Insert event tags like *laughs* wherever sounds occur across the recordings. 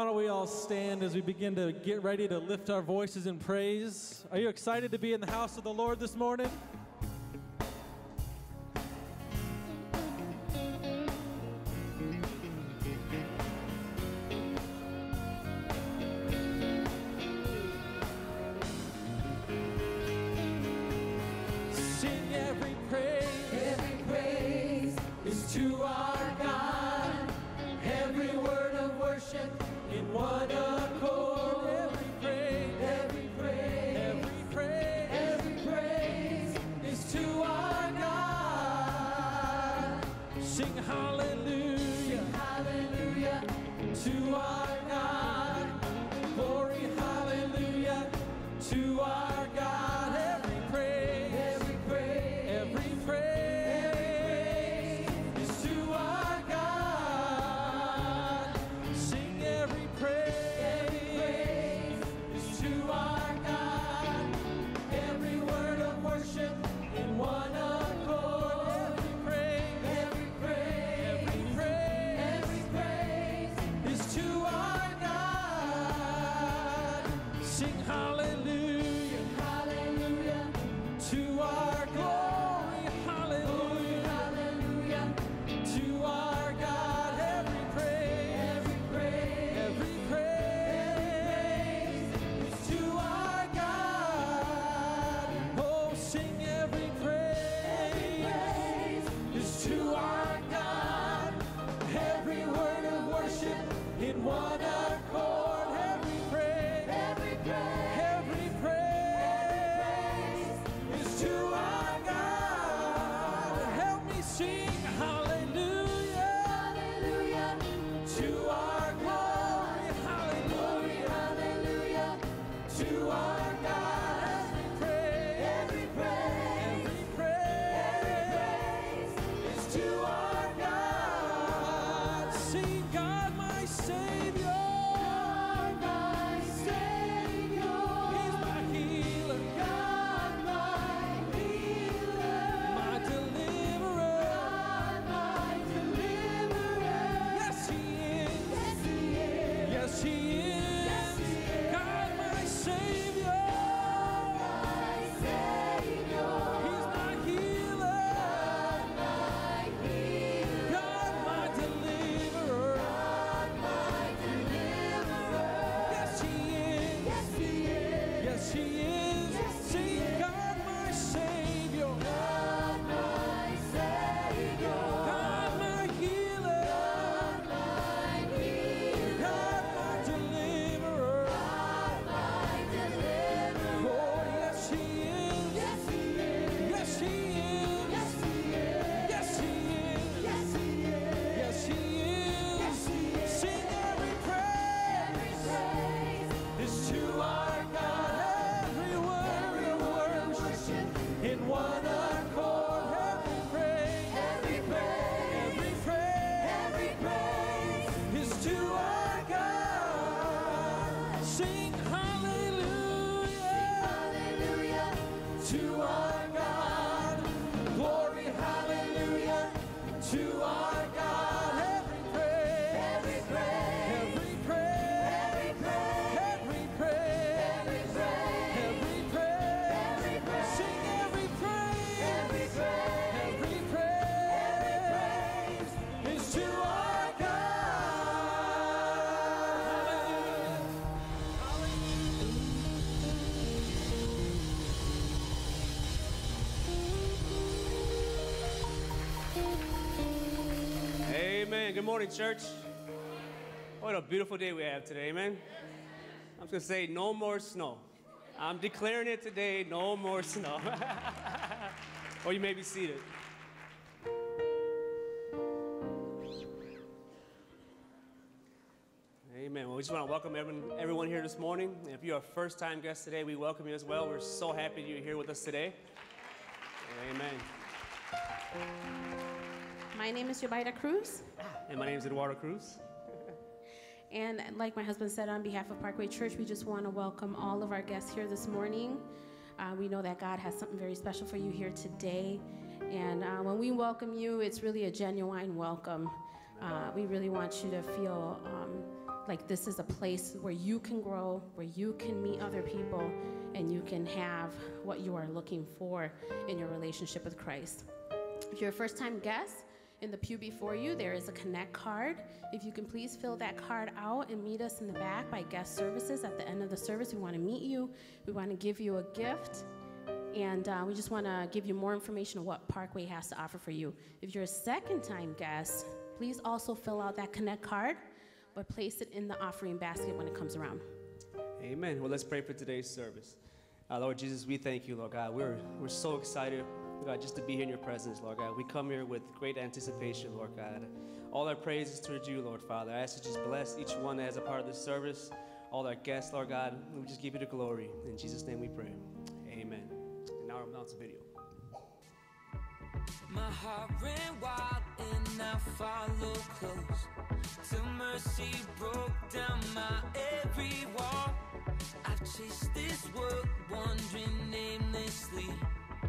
Why don't we all stand as we begin to get ready to lift our voices in praise? Are you excited to be in the house of the Lord this morning? Good morning, church. What a beautiful day we have today, amen. I'm just to say, no more snow. I'm declaring it today, no more snow. *laughs* or you may be seated. Amen. Well, we just want to welcome everyone, everyone here this morning. And if you're a first time guest today, we welcome you as well. We're so happy you're here with us today. Amen. My name is Jobaida Cruz, And my name is Eduardo Cruz. *laughs* and like my husband said, on behalf of Parkway Church, we just want to welcome all of our guests here this morning. Uh, we know that God has something very special for you here today, and uh, when we welcome you, it's really a genuine welcome. Uh, we really want you to feel um, like this is a place where you can grow, where you can meet other people, and you can have what you are looking for in your relationship with Christ. If you're a first time guest, in the pew before you, there is a Connect card. If you can please fill that card out and meet us in the back by guest services at the end of the service, we want to meet you. We want to give you a gift. And uh, we just want to give you more information on what Parkway has to offer for you. If you're a second time guest, please also fill out that Connect card, but place it in the offering basket when it comes around. Amen. Well, let's pray for today's service. Uh, Lord Jesus, we thank you, Lord God. We're, we're so excited God, just to be here in your presence, Lord God. We come here with great anticipation, Lord God. All our praise is towards you, Lord Father. I ask you to just bless each one as a part of this service, all our guests, Lord God. We just give you the glory. In Jesus' name we pray. Amen. And now we'll announce the video. My heart ran wild and I followed close. Mercy broke down my every wall. I've chased this world, wandering aimlessly.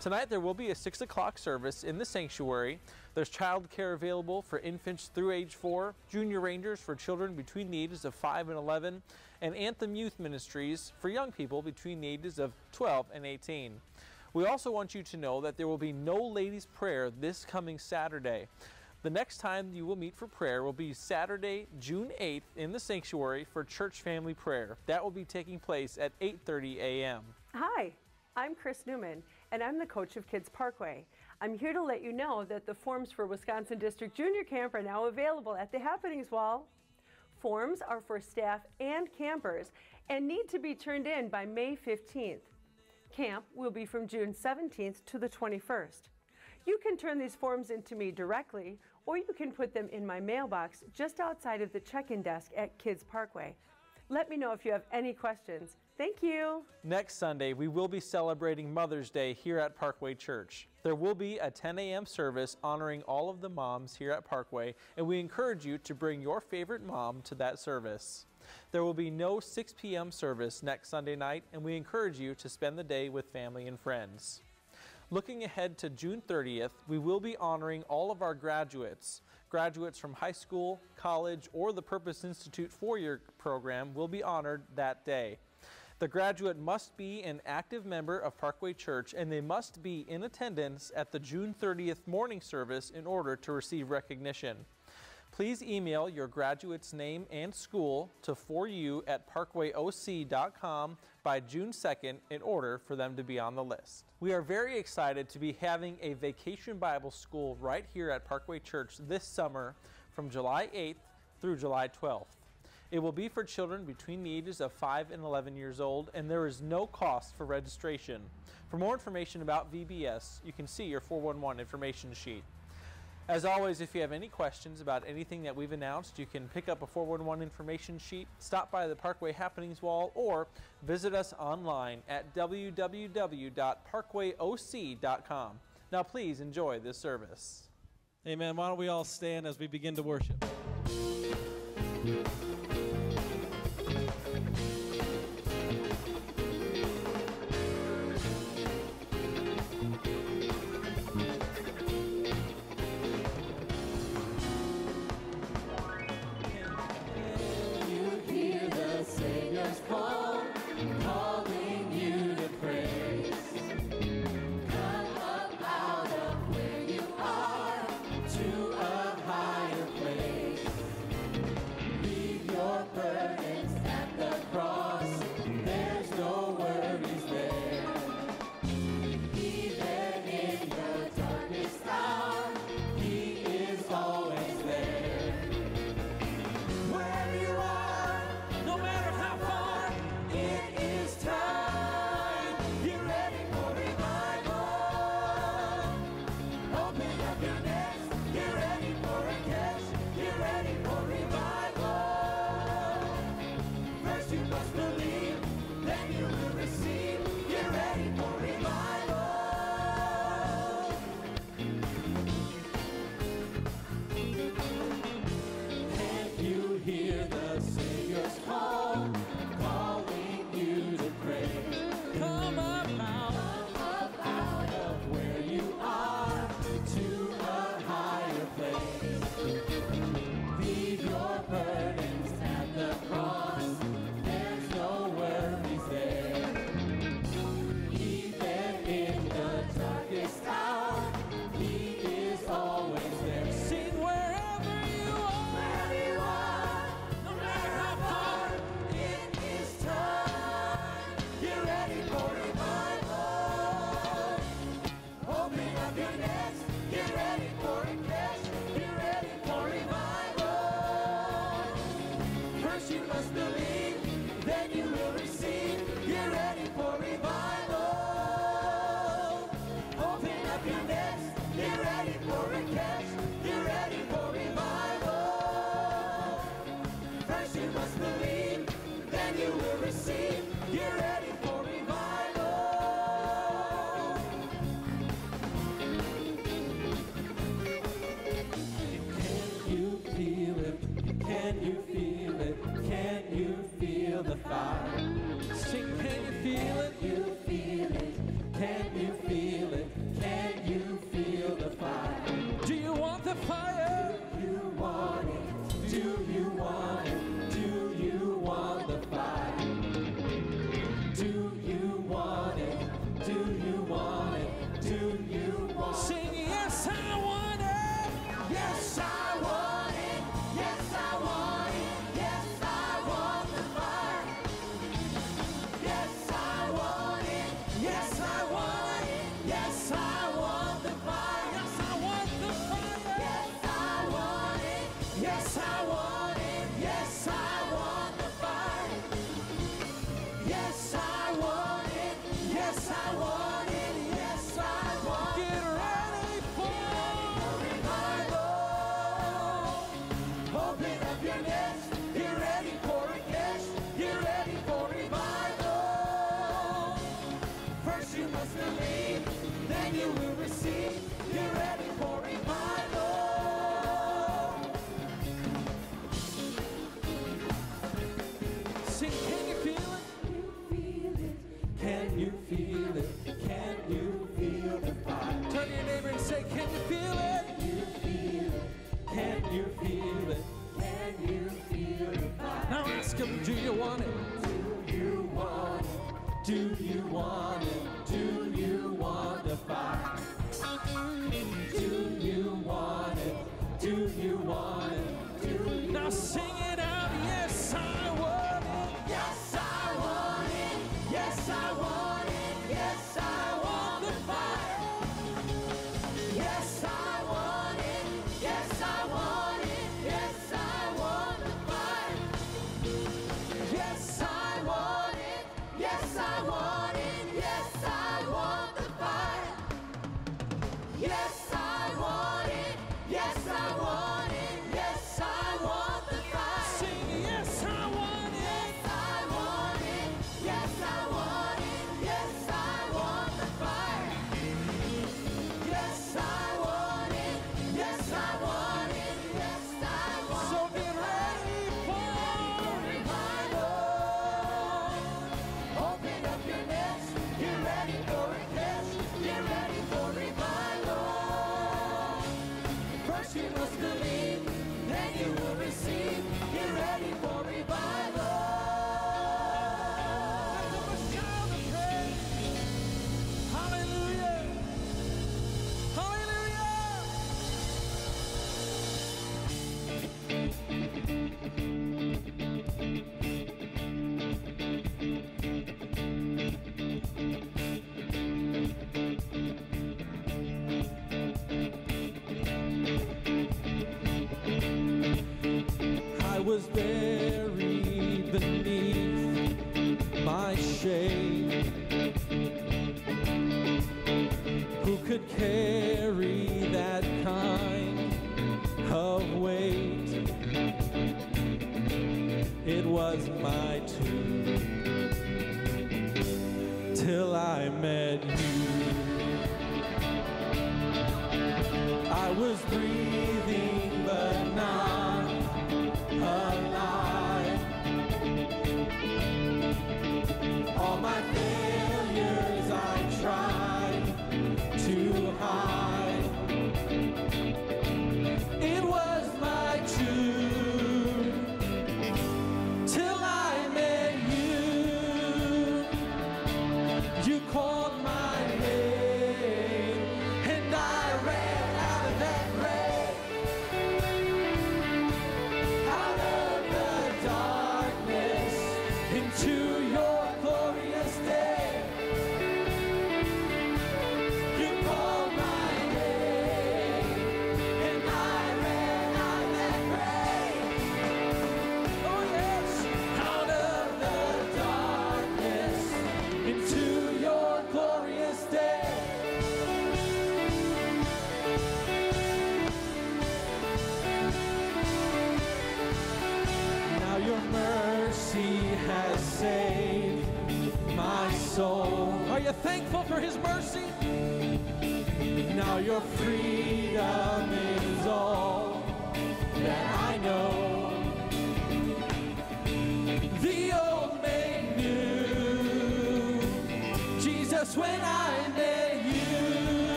Tonight there will be a 6 o'clock service in the sanctuary. There's child care available for infants through age 4, junior rangers for children between the ages of 5 and 11, and Anthem Youth Ministries for young people between the ages of 12 and 18. We also want you to know that there will be no ladies' prayer this coming Saturday. The next time you will meet for prayer will be Saturday, June 8th in the sanctuary for church family prayer. That will be taking place at 8:30 a.m. Hi, I'm Chris Newman, and I'm the coach of Kids Parkway. I'm here to let you know that the forms for Wisconsin District Junior Camp are now available at the Happenings Wall. Forms are for staff and campers and need to be turned in by May 15th. Camp will be from June 17th to the 21st. You can turn these forms into me directly, or you can put them in my mailbox just outside of the check-in desk at Kids Parkway. Let me know if you have any questions. Thank you. Next Sunday, we will be celebrating Mother's Day here at Parkway Church. There will be a 10 a.m. service honoring all of the moms here at Parkway, and we encourage you to bring your favorite mom to that service. There will be no 6 p.m. service next Sunday night, and we encourage you to spend the day with family and friends. Looking ahead to June 30th, we will be honoring all of our graduates. Graduates from high school, college, or the Purpose Institute four year program will be honored that day. The graduate must be an active member of Parkway Church and they must be in attendance at the June 30th morning service in order to receive recognition. Please email your graduate's name and school to 4u at parkwayoc.com by June 2nd in order for them to be on the list. We are very excited to be having a vacation Bible school right here at Parkway Church this summer from July 8th through July 12th. It will be for children between the ages of 5 and 11 years old, and there is no cost for registration. For more information about VBS, you can see your 411 information sheet. As always, if you have any questions about anything that we've announced, you can pick up a 411 information sheet, stop by the Parkway Happenings wall, or visit us online at www.parkwayoc.com. Now, please enjoy this service. Amen. Why don't we all stand as we begin to worship?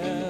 Needed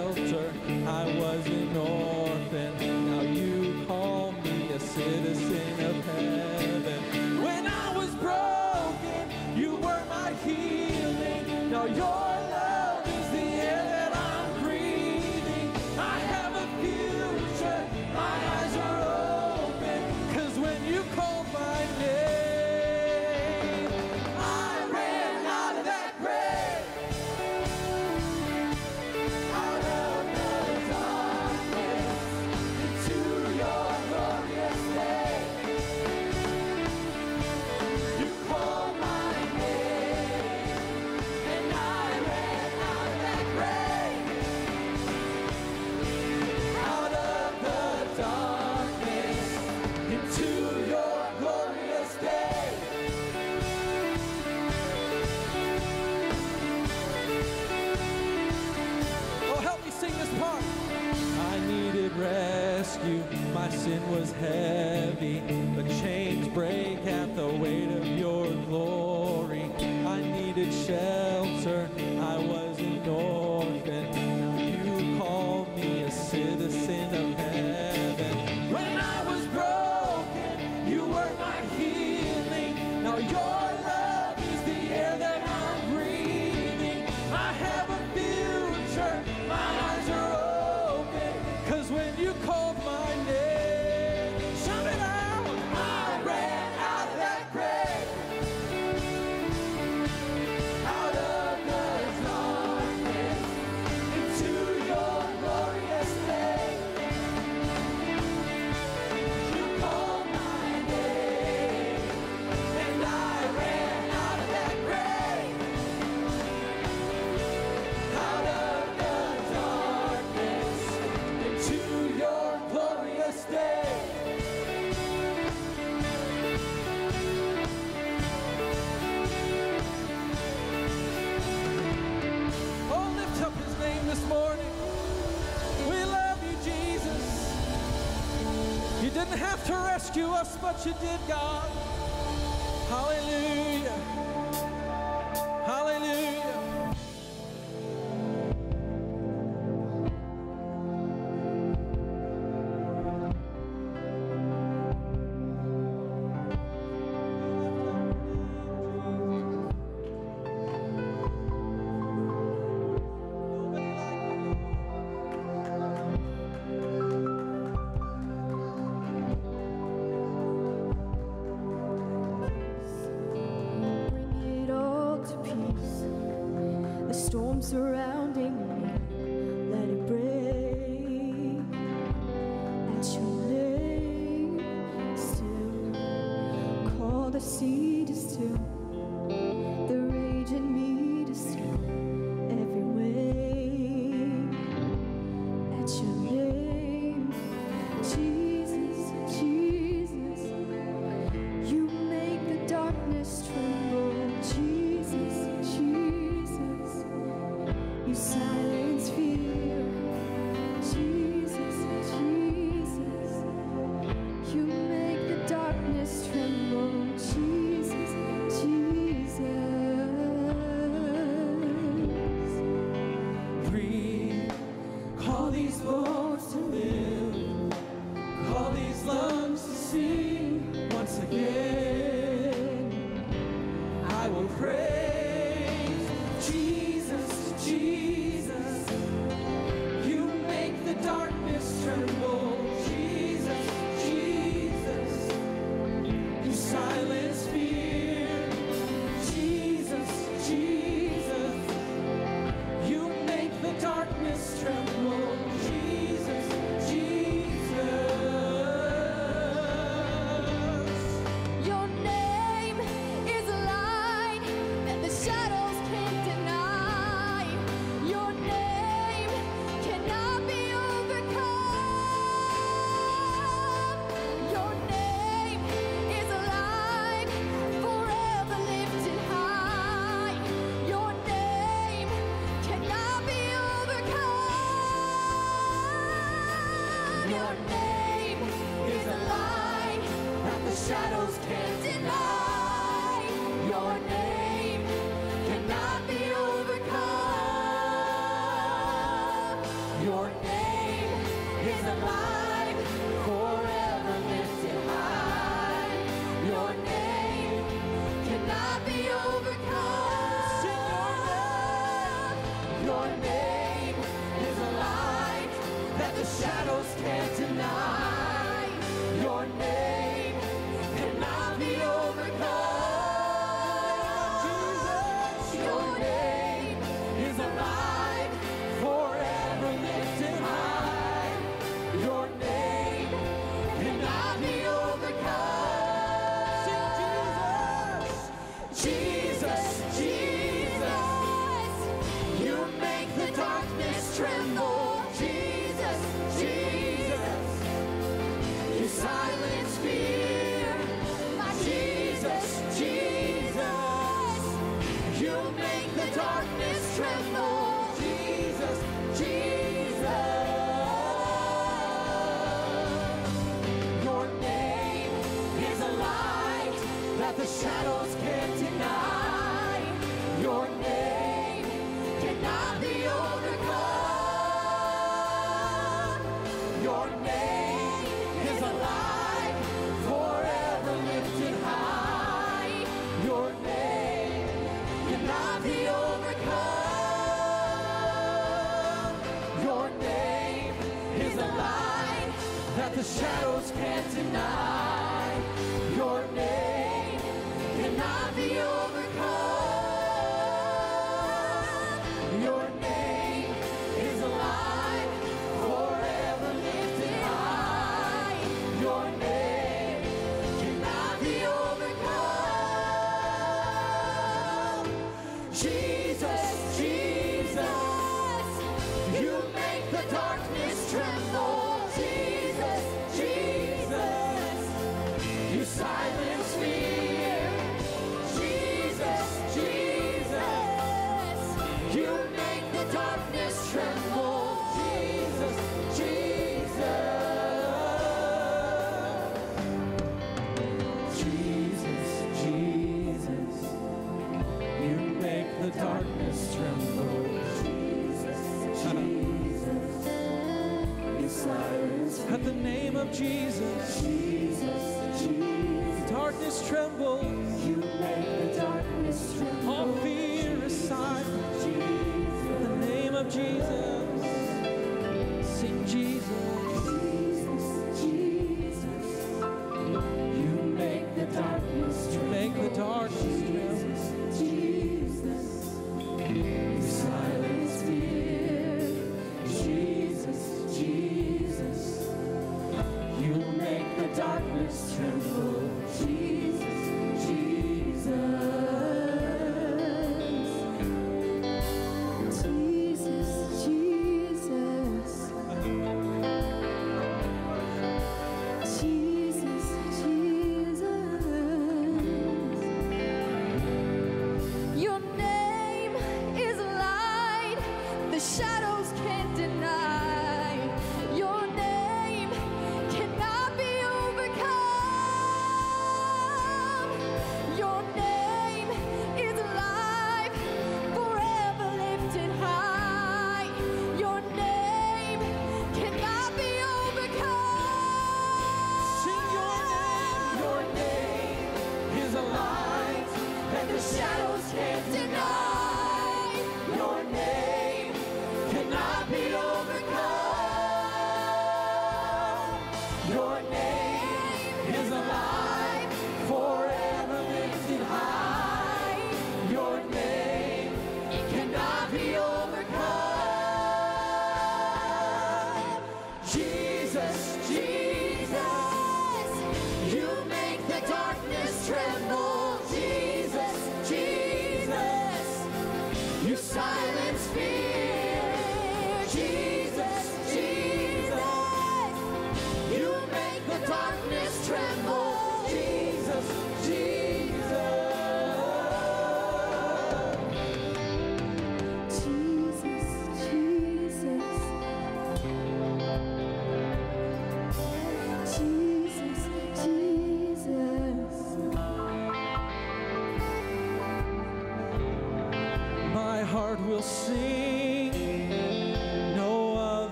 have to rescue us, but you did, God.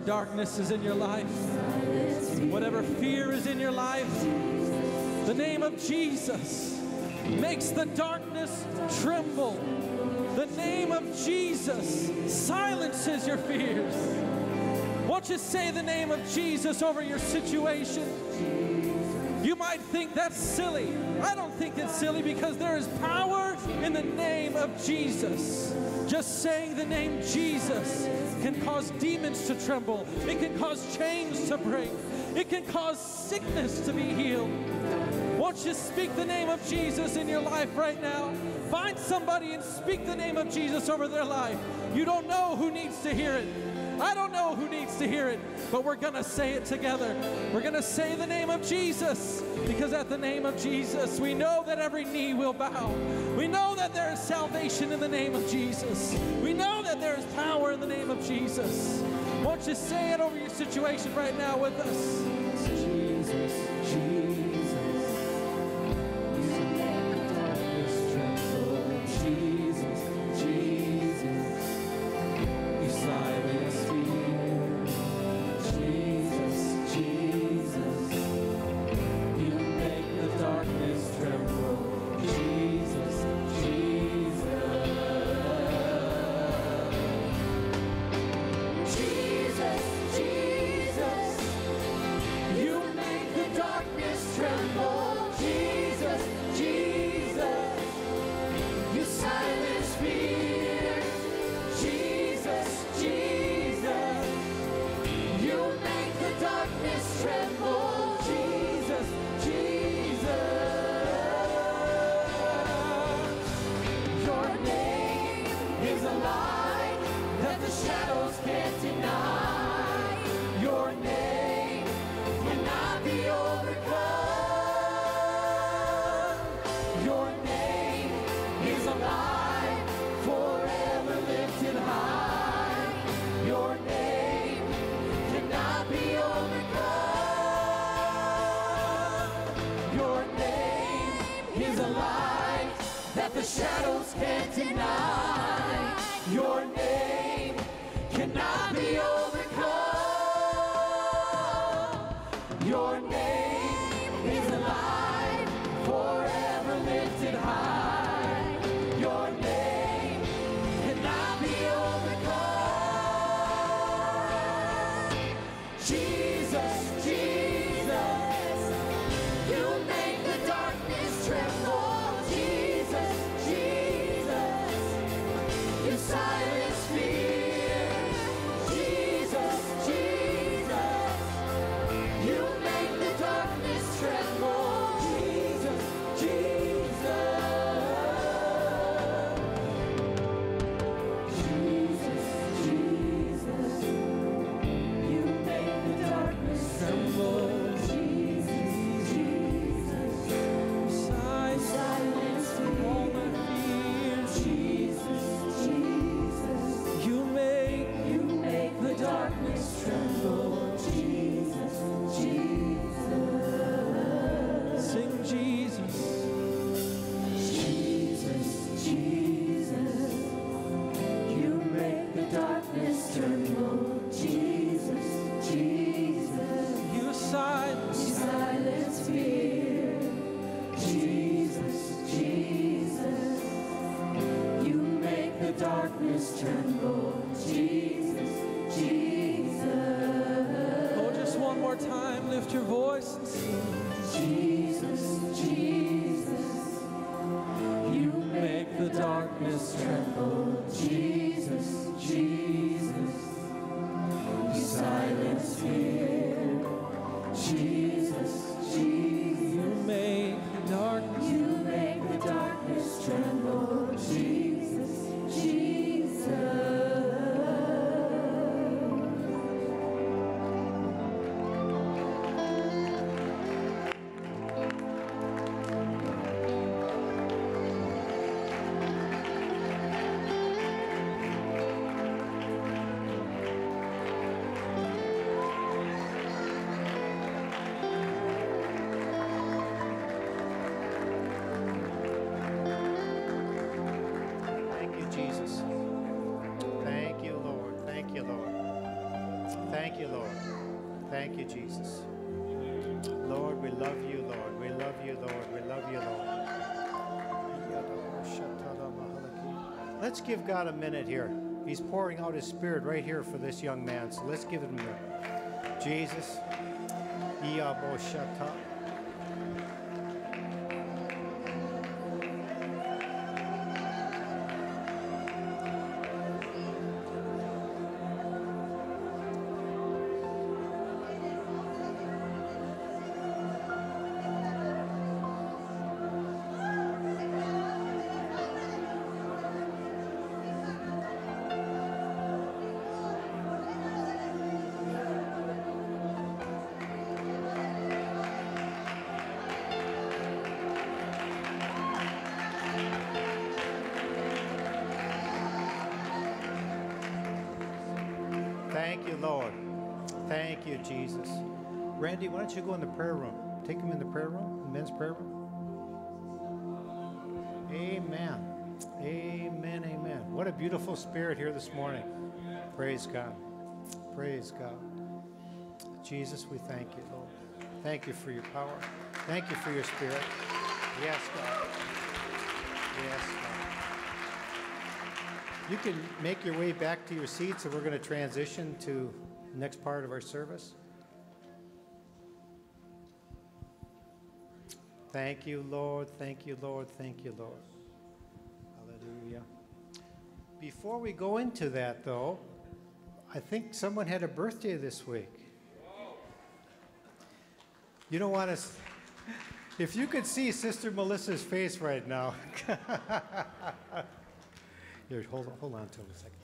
Whatever darkness is in your life, whatever fear is in your life, the name of Jesus makes the darkness tremble. The name of Jesus silences your fears. Won't you say the name of Jesus over your situation? You might think that's silly. I don't think it's silly because there is power in the name of Jesus. Just saying the name Jesus can cause demons to tremble, it can cause chains to break, it can cause sickness to be healed. Won't you speak the name of Jesus in your life right now? Find somebody and speak the name of Jesus over their life. You don't know who needs to hear it. I don't know who needs to hear it, but we're going to say it together. We're going to say the name of Jesus because at the name of Jesus, we know that every knee will bow. We know that there is salvation in the name of Jesus. We know there is power in the name of Jesus. Won't you say it over your situation right now with us? You, Lord. Thank you, Jesus. Lord, we love you, Lord. We love you, Lord. We love you, Lord. Let's give God a minute here. He's pouring out his spirit right here for this young man. So let's give him a minute. Jesus. Prayer room? Take them in the prayer room, the men's prayer room. Amen. Amen. Amen. What a beautiful spirit here this morning. Praise God. Praise God. Jesus, we thank you, Lord. Thank you for your power. Thank you for your spirit. Yes, God. Yes, God. You can make your way back to your seats, and we're going to transition to the next part of our service. Thank you, Lord. Thank you, Lord. Thank you, Lord. Hallelujah. Before we go into that, though, I think someone had a birthday this week. You don't want to. If you could see Sister Melissa's face right now. *laughs* Here, hold on, hold on to a second.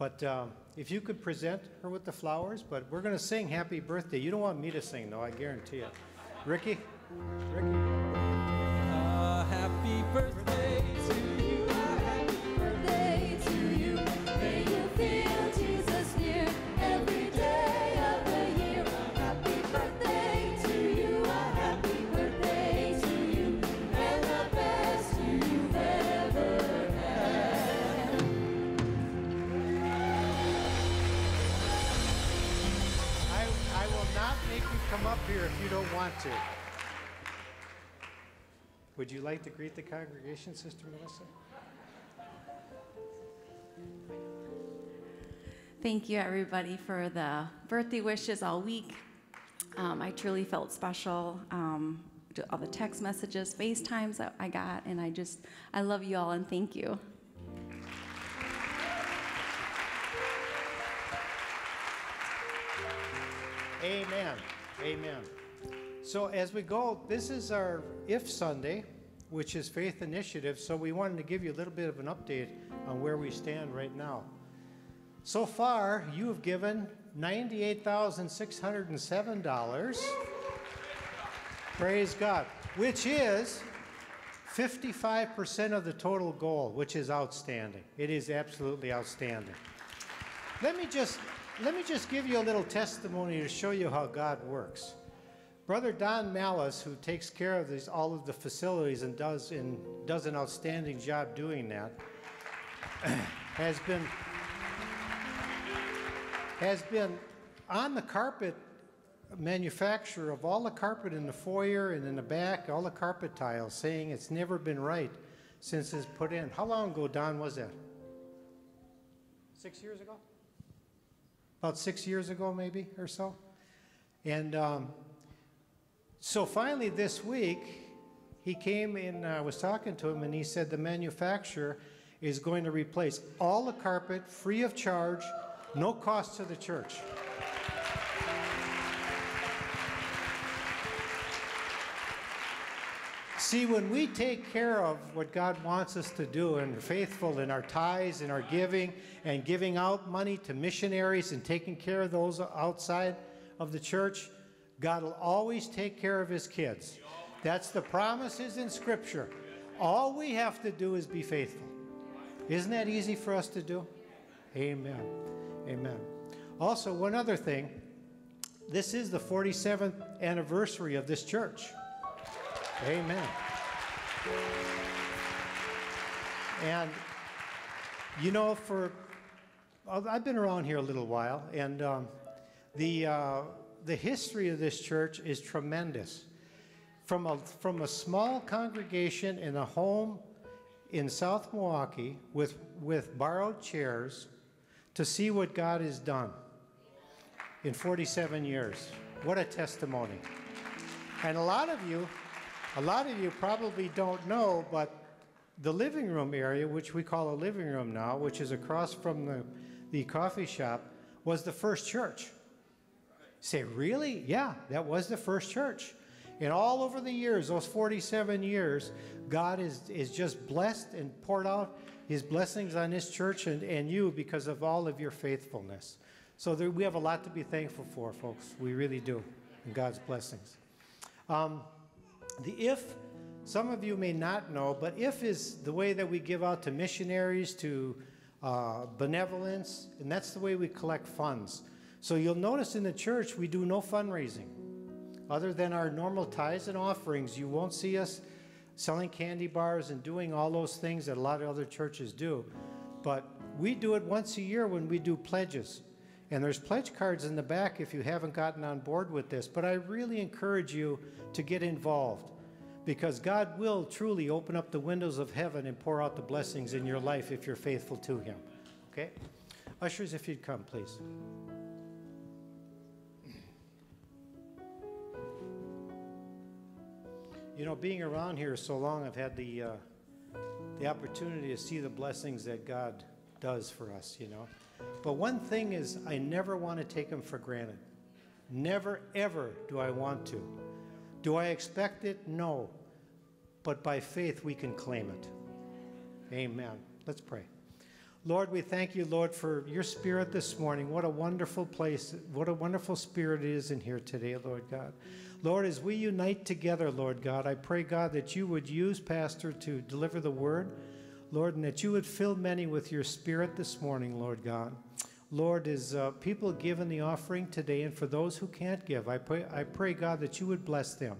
But um, if you could present her with the flowers, but we're going to sing happy birthday. You don't want me to sing, though, I guarantee you. Ricky? Ricky? Happy birthday to you. Happy birthday to you. May you feel Jesus near every day of the year. Happy birthday to you. A happy birthday to you. And the best you've ever had. I, I will not make you come up here if you don't want to. Would you like to greet the congregation, Sister Melissa? Thank you, everybody, for the birthday wishes all week. Um, I truly felt special. Um, to all the text messages, FaceTimes that I got, and I just, I love you all and thank you. Amen. Amen. So as we go, this is our If Sunday, which is Faith Initiative. So we wanted to give you a little bit of an update on where we stand right now. So far, you have given $98,607. Praise God. Which is 55% of the total goal, which is outstanding. It is absolutely outstanding. Let me just let me just give you a little testimony to show you how God works. Brother Don Malice, who takes care of these, all of the facilities and does in, does an outstanding job doing that, *coughs* has been has been on the carpet manufacturer of all the carpet in the foyer and in the back, all the carpet tiles, saying it's never been right since it's put in. How long ago, Don, was that? Six years ago? About six years ago, maybe, or so. And um, so finally this week, he came and I uh, was talking to him, and he said the manufacturer is going to replace all the carpet free of charge, no cost to the church. See, when we take care of what God wants us to do and are faithful in our tithes and our giving and giving out money to missionaries and taking care of those outside of the church, God will always take care of his kids. That's the promises in Scripture. All we have to do is be faithful. Isn't that easy for us to do? Amen. Amen. Also, one other thing this is the 47th anniversary of this church. Amen. And you know, for I've been around here a little while, and um, The, uh, the history of this church is tremendous. From a, from a small congregation in a home in South Milwaukee with, with borrowed chairs to see what God has done in 47 years. What a testimony. And a lot of you, a lot of you probably don't know, but the living room area, which we call a living room now, which is across from the, the coffee shop, was the first church. Say, really? Yeah, that was the first church. And all over the years, those 47 years, God is, is just blessed and poured out his blessings on this church and, and you because of all of your faithfulness. So there, we have a lot to be thankful for, folks. We really do, and God's blessings. Um, the if, some of you may not know, but if is the way that we give out to missionaries, to uh, benevolence, and that's the way we collect funds. So you'll notice in the church we do no fundraising. Other than our normal tithes and offerings, you won't see us selling candy bars and doing all those things that a lot of other churches do. But we do it once a year when we do pledges. And there's pledge cards in the back if you haven't gotten on board with this. But I really encourage you to get involved because God will truly open up the windows of heaven and pour out the blessings in your life if you're faithful to Him. Okay? Ushers, if you'd come, please. You know, being around here so long, I've had the, uh, the opportunity to see the blessings that God does for us, you know. But one thing is, I never want to take them for granted. Never, ever do I want to. Do I expect it? No. But by faith, we can claim it. Amen. Let's pray. Lord, we thank you, Lord, for your spirit this morning. What a wonderful place, what a wonderful spirit it is in here today, Lord God. Lord, as we unite together, Lord God, I pray, God, that you would use Pastor to deliver the word, Lord, and that you would fill many with your spirit this morning, Lord God. Lord, as uh, people given the offering today, and for those who can't give, I pray, I pray, God, that you would bless them.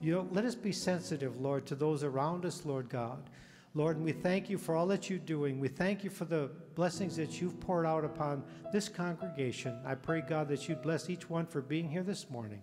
You know, let us be sensitive, Lord, to those around us, Lord God. Lord, and we thank you for all that you're doing. We thank you for the blessings that you've poured out upon this congregation. I pray, God, that you'd bless each one for being here this morning.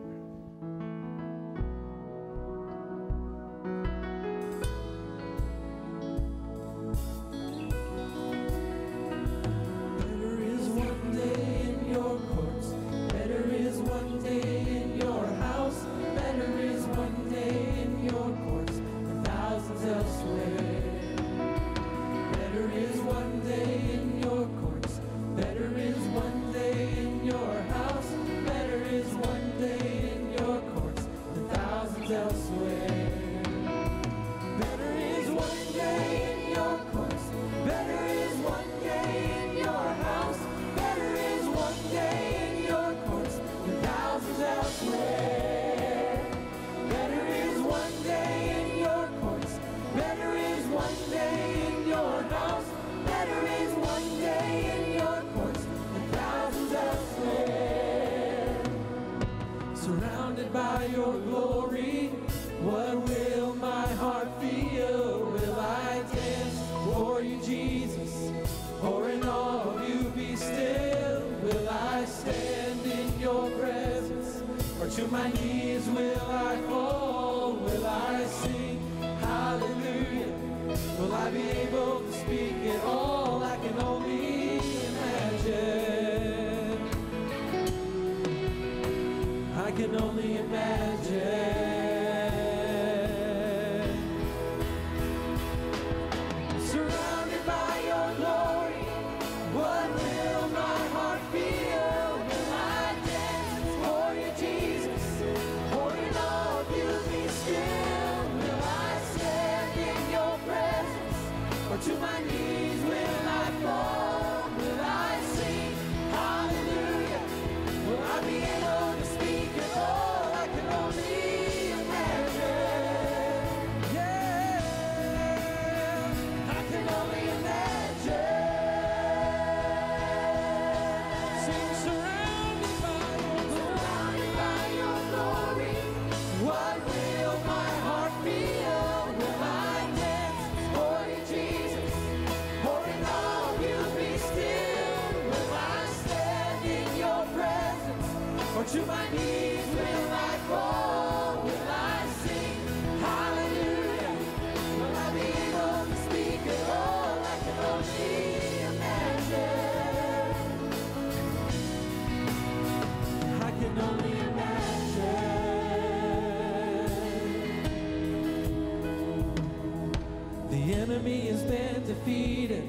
Defeated.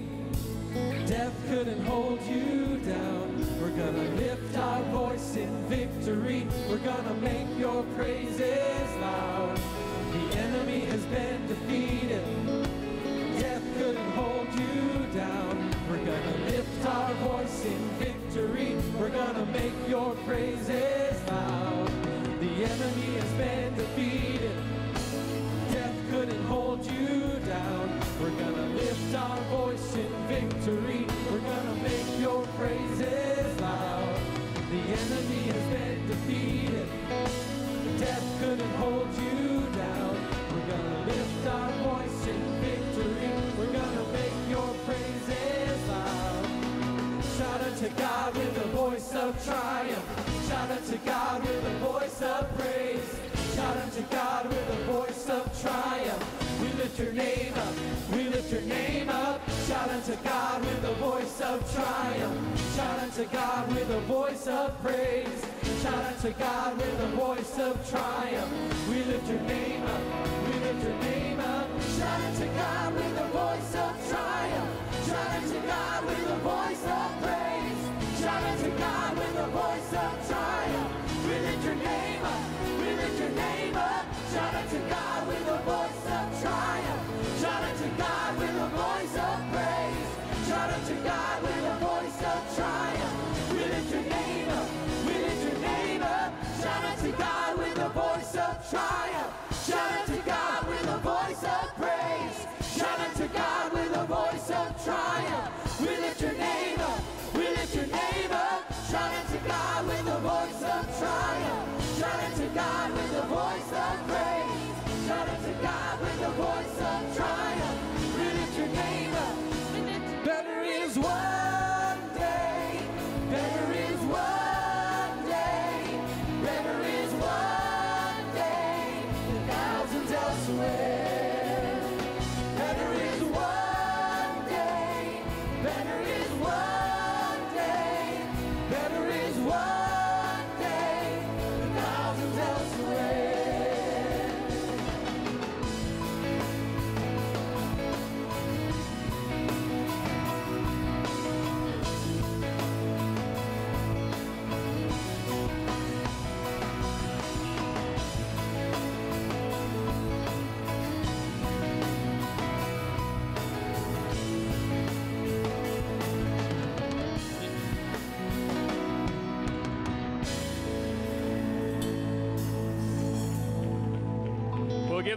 Death couldn't hold you down. We're gonna lift our voice in victory. We're gonna make your praises loud. The enemy has been defeated. Death couldn't hold you down. We're gonna lift our voice in victory. We're gonna make your praises loud. The enemy has been defeated. Our voice in victory. We're gonna make your praises loud. The enemy has been defeated. Death couldn't hold you down. We're gonna lift our voice in victory. We're gonna make your praises loud. Shout out to God with a voice of triumph. Shout out to God with a voice of praise. Shout out to God with a voice of triumph. We lift your name up. We your name up. Shout unto God with a voice of triumph. Shout unto God with a voice of praise. Shout unto God with a voice of triumph. We lift your name up. We lift your name up. Shout unto God with a voice of triumph. Shout unto God with a voice of praise. Shout unto God with a voice of triumph. We lift your name up. We lift your name up. Shout unto God with a voice of triumph.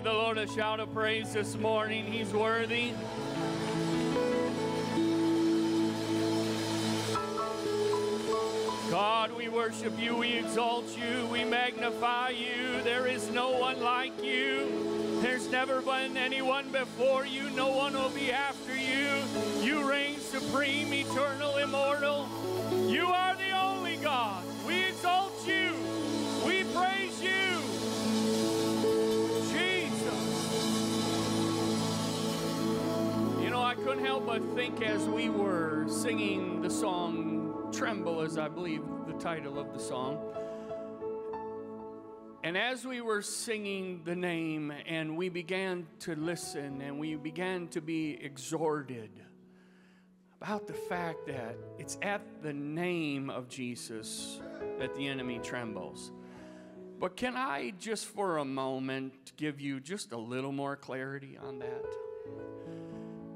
The Lord a shout of praise this morning. He's worthy. God, we worship you, we exalt you, we magnify you. There is no one like you. There's never been anyone before you, no one will be after you. You reign supreme, eternal, immortal. You are the only God. We exalt you, couldn't help but think as we were singing the song Tremble, as I believe the title of the song. And as we were singing the name and we began to listen and we began to be exhorted about the fact that it's at the name of Jesus that the enemy trembles. But can I just for a moment give you just a little more clarity on that?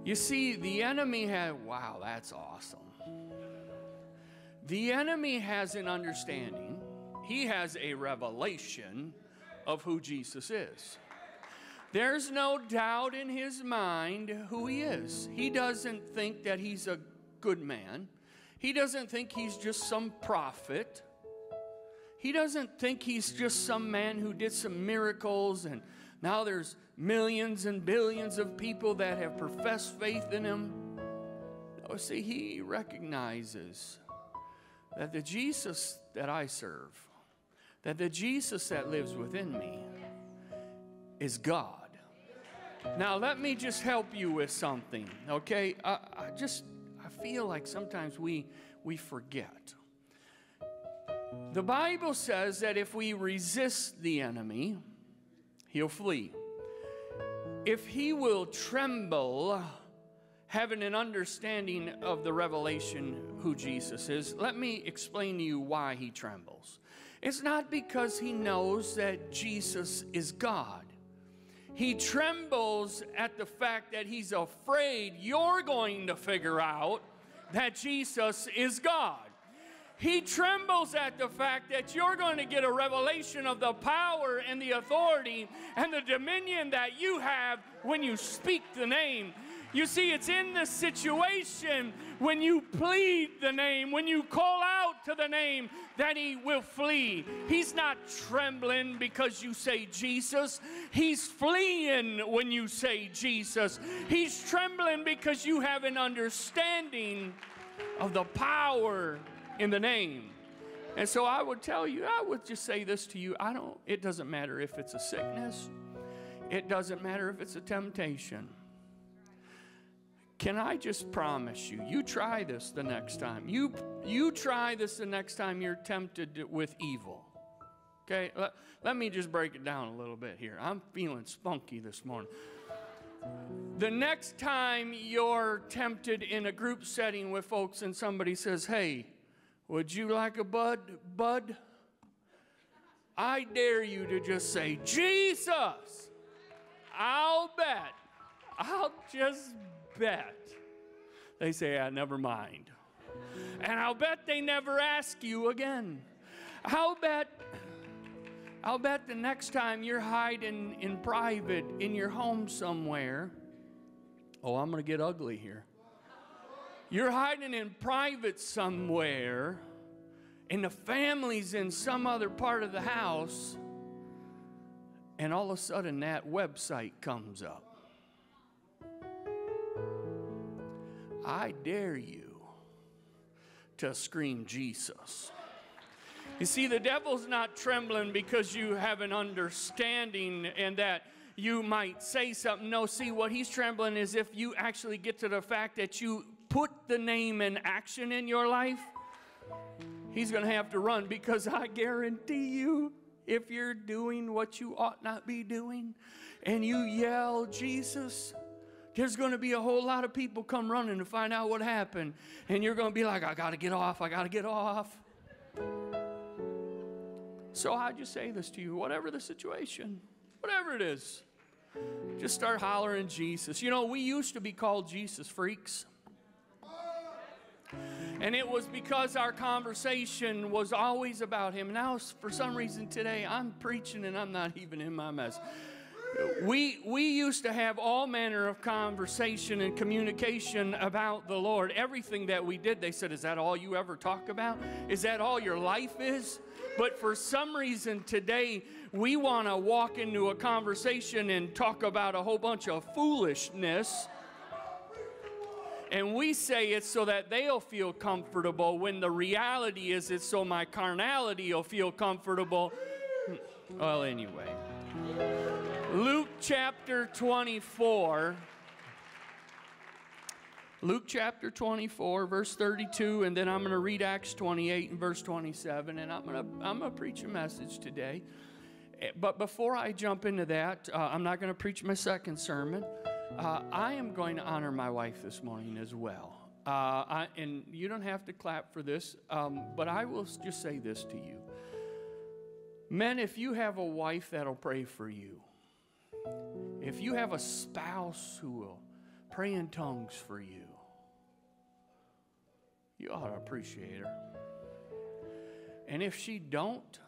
You see, the enemy had, wow, that's awesome. The enemy has an understanding, he has a revelation of who Jesus is. There's no doubt in his mind who he is. He doesn't think that he's a good man. He doesn't think he's just some prophet. He doesn't think he's just some man who did some miracles and now there's millions and billions of people that have professed faith in him. No, see, he recognizes that the Jesus that I serve, that the Jesus that lives within me is God. Now, let me just help you with something, okay? I, I just, I feel like sometimes we, we forget. The Bible says that if we resist the enemy, he'll flee. If he will tremble having an understanding of the revelation who Jesus is, let me explain to you why he trembles. It's not because he knows that Jesus is God. He trembles at the fact that he's afraid you're going to figure out that Jesus is God. He trembles at the fact that you're going to get a revelation of the power and the authority and the dominion that you have when you speak the name. You see, it's in the situation when you plead the name, when you call out to the name, that he will flee. He's not trembling because you say Jesus. He's fleeing when you say Jesus. He's trembling because you have an understanding of the power in the name. And so I would tell you, I would just say this to you. I don't, it doesn't matter if it's a sickness, it doesn't matter if it's a temptation. Can I just promise you, you try this the next time. You, you try this the next time you're tempted with evil. Okay, let, let me just break it down a little bit here. I'm feeling spunky this morning. The next time you're tempted in a group setting with folks and somebody says, Hey, would you like a bud? Bud? I dare you to just say, Jesus. I'll bet. I'll just bet. They say, I never mind. And I'll bet they never ask you again. I'll bet. I'll bet the next time you're hiding in private in your home somewhere. Oh, I'm going to get ugly here. You're hiding in private somewhere, and the family's in some other part of the house, and all of a sudden that website comes up. I dare you to scream Jesus. You see, the devil's not trembling because you have an understanding and that you might say something. No, see, what he's trembling is if you actually get to the fact that you put the name in action in your life, he's going to have to run because I guarantee you, if you're doing what you ought not be doing and you yell, Jesus, there's going to be a whole lot of people come running to find out what happened. And you're going to be like, I got to get off, I got to get off. So I just say this to you whatever the situation, whatever it is, just start hollering Jesus. You know, we used to be called Jesus freaks. And it was because our conversation was always about Him. Now, for some reason today, I'm preaching and I'm not even in my mess. We, we used to have all manner of conversation and communication about the Lord. Everything that we did, they said, Is that all you ever talk about? Is that all your life is? But for some reason today, we want to walk into a conversation and talk about a whole bunch of foolishness. And we say it's so that they'll feel comfortable when the reality is it's so my carnality will feel comfortable. Well, anyway. Luke chapter 24. Luke chapter 24, verse 32, and then I'm going to read Acts 28 and verse 27, and I'm going to, I'm going to preach a message today. But before I jump into that, uh, I'm not going to preach my second sermon. Uh, I am going to honor my wife this morning as well. Uh, I, and you don't have to clap for this, um, but I will just say this to you. Men, if you have a wife that'll pray for you, if you have a spouse who will pray in tongues for you, you ought to appreciate her. And if she don't,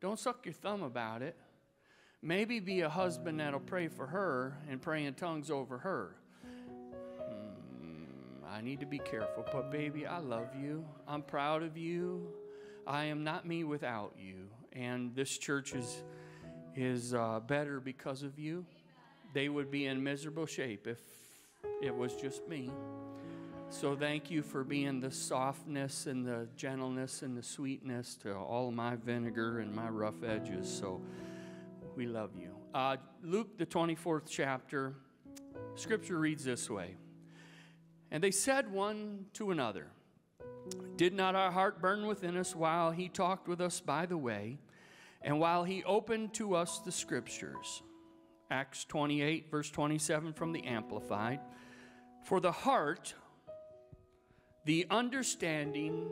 don't suck your thumb about it. Maybe be a husband that'll pray for her and pray in tongues over her. Hmm, I need to be careful, but baby, I love you. I'm proud of you. I am not me without you. And this church is is uh, better because of you. They would be in miserable shape if it was just me. So thank you for being the softness and the gentleness and the sweetness to all my vinegar and my rough edges. So we love you. Uh, Luke, the 24th chapter, scripture reads this way And they said one to another, Did not our heart burn within us while he talked with us by the way? And while he opened to us the scriptures, Acts 28, verse 27 from the Amplified, For the heart, the understanding,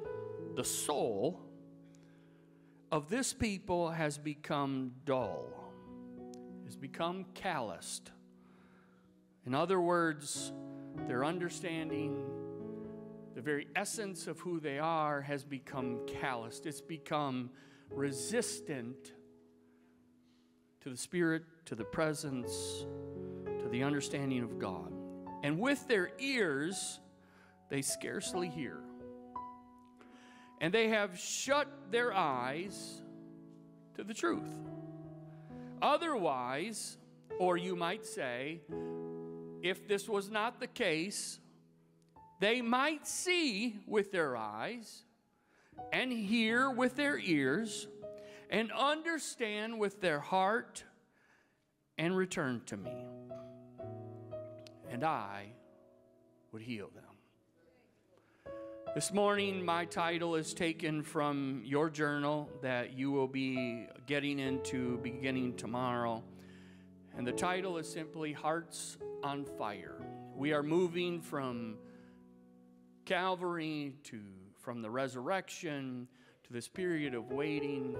the soul of this people has become dull, has become calloused. In other words, their understanding, the very essence of who they are, has become calloused. It's become resistant to the Spirit, to the presence, to the understanding of God. And with their ears, they scarcely hear. And they have shut their eyes to the truth. Otherwise, or you might say, if this was not the case, they might see with their eyes and hear with their ears and understand with their heart and return to me. And I would heal them. This morning, my title is taken from your journal that you will be getting into beginning tomorrow. And the title is simply Hearts on Fire. We are moving from Calvary to from the resurrection to this period of waiting,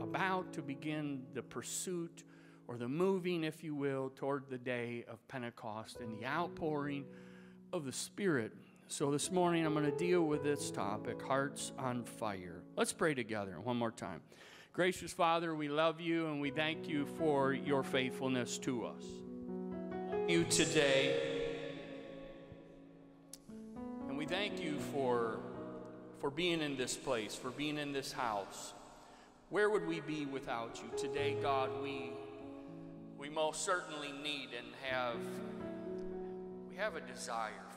about to begin the pursuit or the moving, if you will, toward the day of Pentecost and the outpouring of the Spirit. So this morning I'm going to deal with this topic hearts on fire. Let's pray together one more time. Gracious Father, we love you and we thank you for your faithfulness to us. You today, and we thank you for, for being in this place, for being in this house. Where would we be without you? Today, God, we, we most certainly need and have, we have a desire.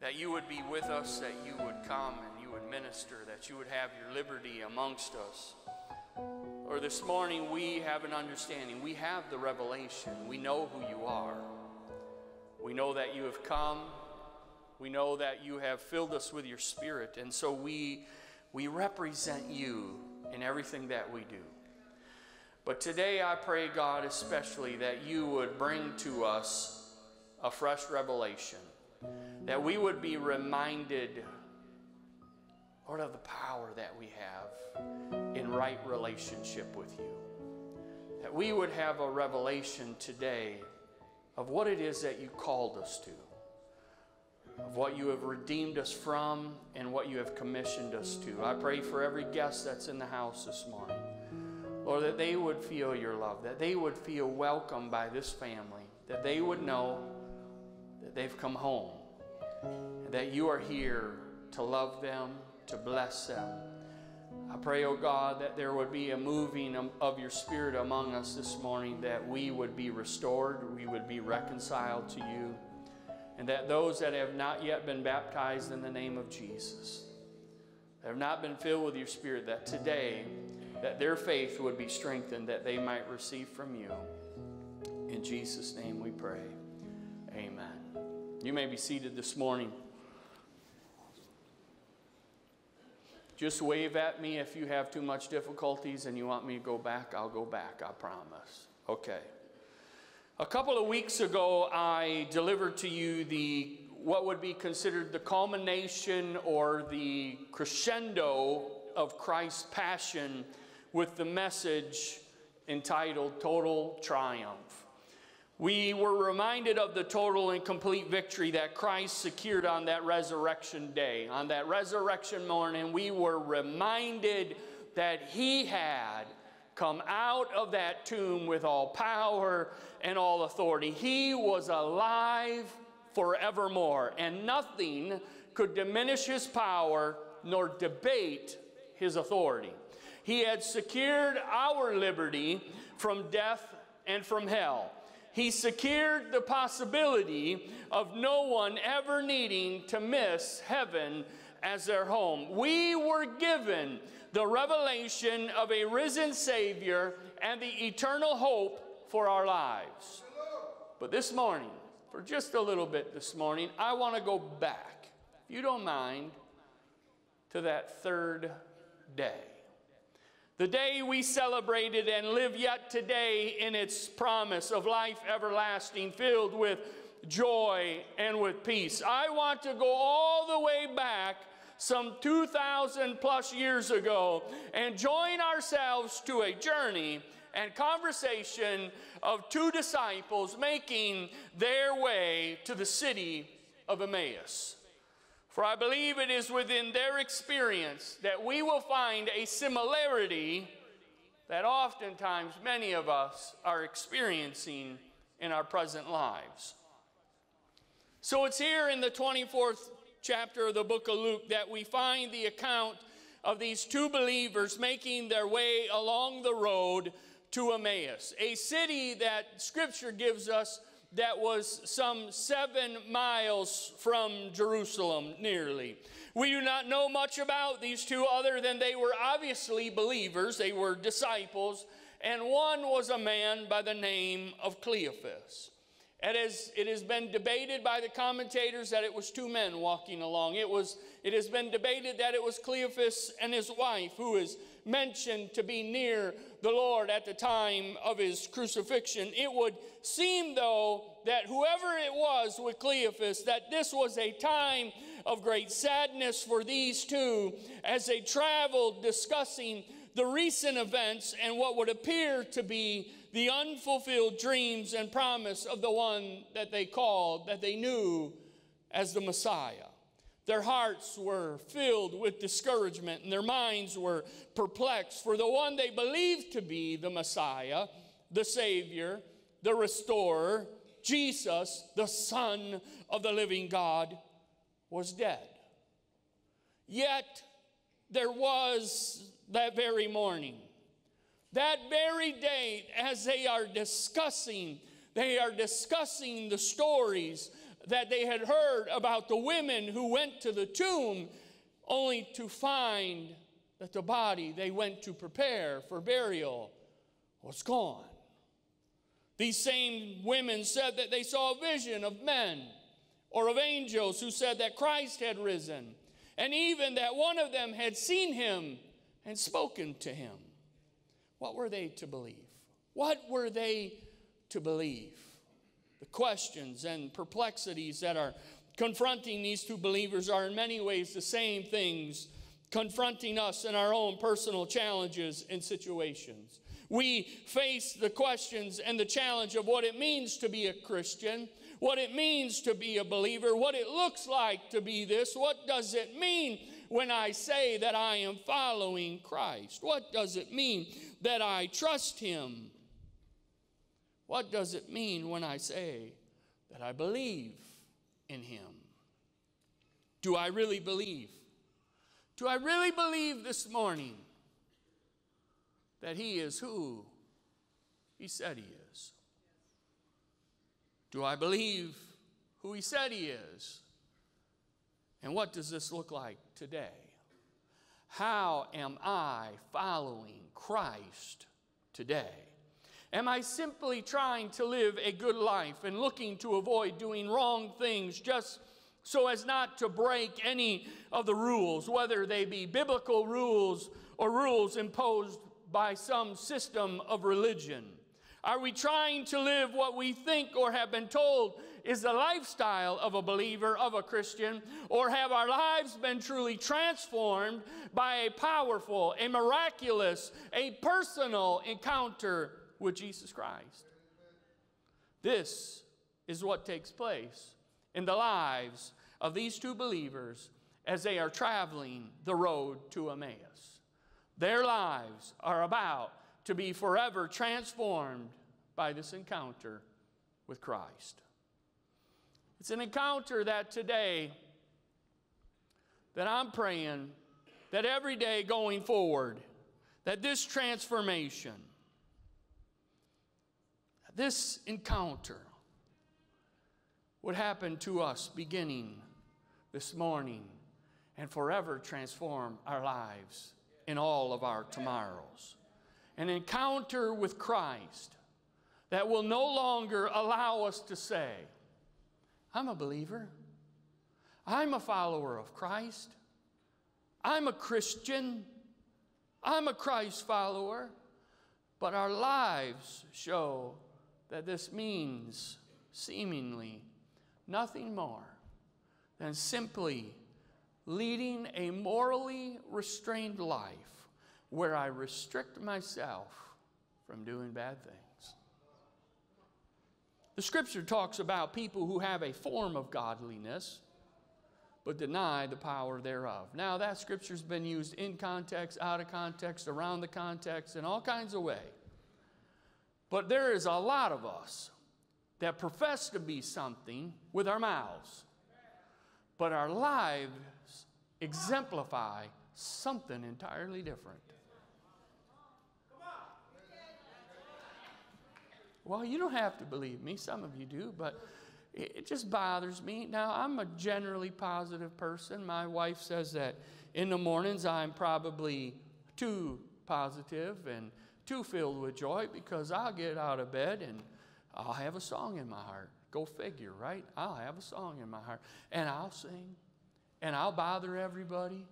That you would be with us, that you would come and you would minister, that you would have your liberty amongst us. Or this morning, we have an understanding. We have the revelation. We know who you are. We know that you have come. We know that you have filled us with your spirit. And so we, we represent you in everything that we do. But today, I pray, God, especially that you would bring to us a fresh revelation, that we would be reminded, Lord, of the power that we have in right relationship with you. That we would have a revelation today of what it is that you called us to, of what you have redeemed us from, and what you have commissioned us to. I pray for every guest that's in the house this morning. Lord, that they would feel your love, that they would feel welcome by this family, that they would know that they've come home, and that you are here to love them, to bless them. I pray, oh God, that there would be a moving of your spirit among us this morning, that we would be restored, we would be reconciled to you, and that those that have not yet been baptized in the name of Jesus, that have not been filled with your spirit, that today, that their faith would be strengthened, that they might receive from you. In Jesus' name we pray. Amen. You may be seated this morning. Just wave at me if you have too much difficulties and you want me to go back. I'll go back, I promise. Okay. A couple of weeks ago, I delivered to you the what would be considered the culmination or the crescendo of Christ's passion with the message entitled Total Triumph. We were reminded of the total and complete victory that Christ secured on that resurrection day. On that resurrection morning, we were reminded that He had come out of that tomb with all power and all authority. He was alive forevermore, and nothing could diminish His power nor debate His authority. He had secured our liberty from death and from hell. He secured the possibility of no one ever needing to miss heaven as their home. We were given the revelation of a risen Savior and the eternal hope for our lives. But this morning, for just a little bit this morning, I want to go back, if you don't mind, to that third day. The day we celebrated and live yet today in its promise of life everlasting, filled with joy and with peace. I want to go all the way back some 2,000 plus years ago and join ourselves to a journey and conversation of two disciples making their way to the city of Emmaus. For I believe it is within their experience that we will find a similarity that oftentimes many of us are experiencing in our present lives. So it's here in the 24th chapter of the book of Luke that we find the account of these two believers making their way along the road to Emmaus, a city that scripture gives us that was some seven miles from Jerusalem, nearly. We do not know much about these two other than they were obviously believers, they were disciples, and one was a man by the name of Cleophas. Has, it has been debated by the commentators that it was two men walking along. It, was, it has been debated that it was Cleophas and his wife who is mentioned to be near the Lord at the time of his crucifixion. It would seem, though, that whoever it was with Cleophas, that this was a time of great sadness for these two as they traveled discussing the recent events and what would appear to be the unfulfilled dreams and promise of the one that they called, that they knew as the Messiah. Their hearts were filled with discouragement and their minds were perplexed for the one they believed to be the Messiah, the Savior, the Restorer, Jesus, the Son of the living God, was dead. Yet there was that very morning that very day, as they are discussing, they are discussing the stories that they had heard about the women who went to the tomb only to find that the body they went to prepare for burial was gone. These same women said that they saw a vision of men or of angels who said that Christ had risen, and even that one of them had seen him and spoken to him. What were they to believe? What were they to believe? The questions and perplexities that are confronting these two believers are in many ways the same things confronting us in our own personal challenges and situations. We face the questions and the challenge of what it means to be a Christian, what it means to be a believer, what it looks like to be this, what does it mean when I say that I am following Christ? What does it mean that I trust Him? What does it mean when I say that I believe in Him? Do I really believe? Do I really believe this morning that He is who He said He is? Do I believe who He said He is? And what does this look like today? How am I following Christ today? Am I simply trying to live a good life and looking to avoid doing wrong things just so as not to break any of the rules, whether they be biblical rules or rules imposed by some system of religion? Are we trying to live what we think or have been told is the lifestyle of a believer, of a Christian, or have our lives been truly transformed by a powerful, a miraculous, a personal encounter with Jesus Christ? This is what takes place in the lives of these two believers as they are traveling the road to Emmaus. Their lives are about to be forever transformed by this encounter with Christ. It's an encounter that today that I'm praying that every day going forward that this transformation this encounter would happen to us beginning this morning and forever transform our lives in all of our tomorrows. An encounter with Christ that will no longer allow us to say, I'm a believer. I'm a follower of Christ. I'm a Christian. I'm a Christ follower. But our lives show that this means seemingly nothing more than simply leading a morally restrained life where I restrict myself from doing bad things. The scripture talks about people who have a form of godliness but deny the power thereof. Now, that scripture's been used in context, out of context, around the context, in all kinds of ways. But there is a lot of us that profess to be something with our mouths, but our lives exemplify something entirely different. Well, you don't have to believe me. Some of you do, but it, just bothers me. Now, I'm a generally positive person. My wife says that in the mornings I'm probably too positive and too filled with joy because I'll get out of bed and I'll have a song in my heart. Go figure, right? I'll have a song in my heart and I'll sing and I'll bother everybody.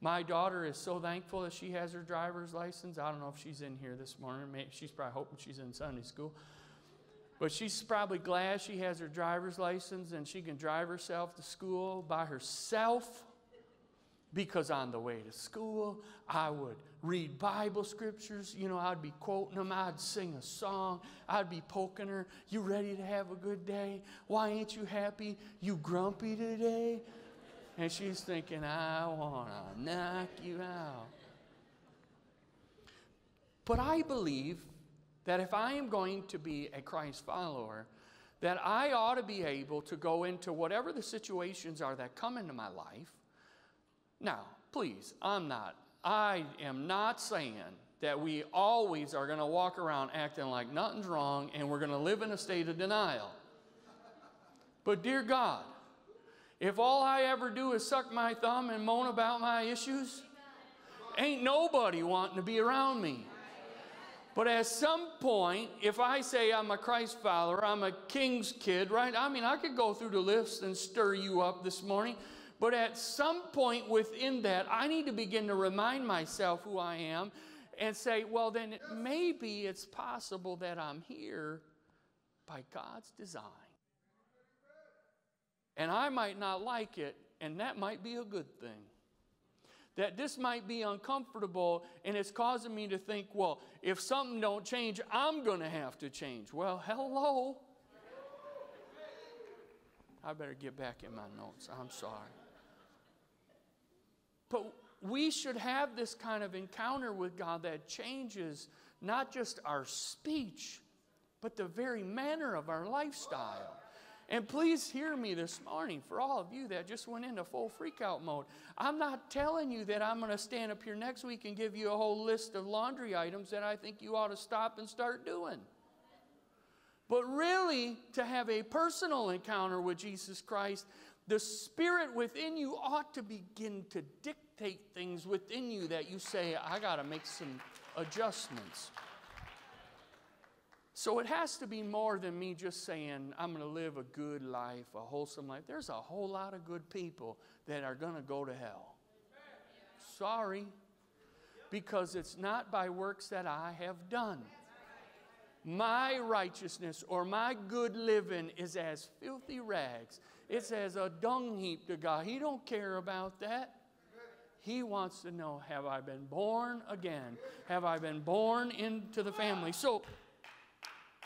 My daughter is so thankful that she has her driver's license. I don't know if she's in here this morning. Maybe she's probably hoping she's in Sunday school. But she's probably glad she has her driver's license and she can drive herself to school by herself. Because on the way to school, I would read Bible scriptures. You know, I'd be quoting them. I'd sing a song. I'd be poking her. You ready to have a good day? Why ain't you happy? You grumpy today? And she's thinking, I want to knock you out. But I believe that if I am going to be a Christ follower, that I ought to be able to go into whatever the situations are that come into my life. Now, please, I'm not, I am not saying that we always are going to walk around acting like nothing's wrong and we're going to live in a state of denial. But, dear God, if all I ever do is suck my thumb and moan about my issues, ain't nobody wanting to be around me. But at some point, if I say I'm a Christ follower, I'm a king's kid, right? I mean, I could go through the list and stir you up this morning. But at some point within that, I need to begin to remind myself who I am and say, well, then maybe it's possible that I'm here by God's design. And I might not like it, and that might be a good thing that this might be uncomfortable and it's causing me to think, well, if something don't change, I'm going to have to change. Well, hello. I better get back in my notes. I'm sorry. But we should have this kind of encounter with God that changes not just our speech, but the very manner of our lifestyle. And please hear me this morning for all of you that just went into full freakout mode. I'm not telling you that I'm going to stand up here next week and give you a whole list of laundry items that I think you ought to stop and start doing. But really, to have a personal encounter with Jesus Christ, the Spirit within you ought to begin to dictate things within you that you say, I got to make some adjustments. So it has to be more than me just saying, I'm going to live a good life, a wholesome life. There's a whole lot of good people that are going to go to hell. Sorry. Because it's not by works that I have done. My righteousness or my good living is as filthy rags. It's says a dung heap to God. He don't care about that. He wants to know, have I been born again? Have I been born into the family? So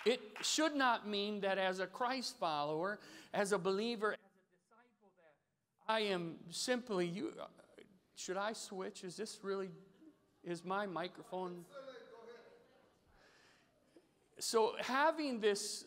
it should not mean that as a Christ follower, as a believer, as a disciple, that I am simply you. Uh, should I switch? Is this really, is my microphone? So having this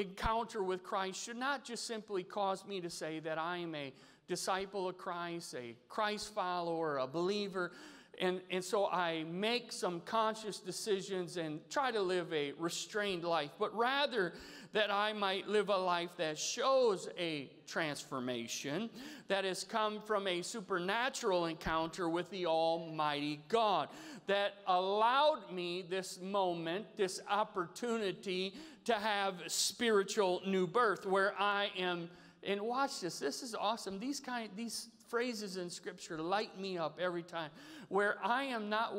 encounter with Christ should not just simply cause me to say that I am a disciple of Christ, a Christ follower, a believer, and, and so I make some conscious decisions and try to live a restrained life, but rather that I might live a life that shows a transformation that has come from a supernatural encounter with the Almighty God, that allowed me this moment, this opportunity to have spiritual new birth, where I am. And watch this. This is awesome. These kind, these phrases in Scripture light me up every time. Where I am not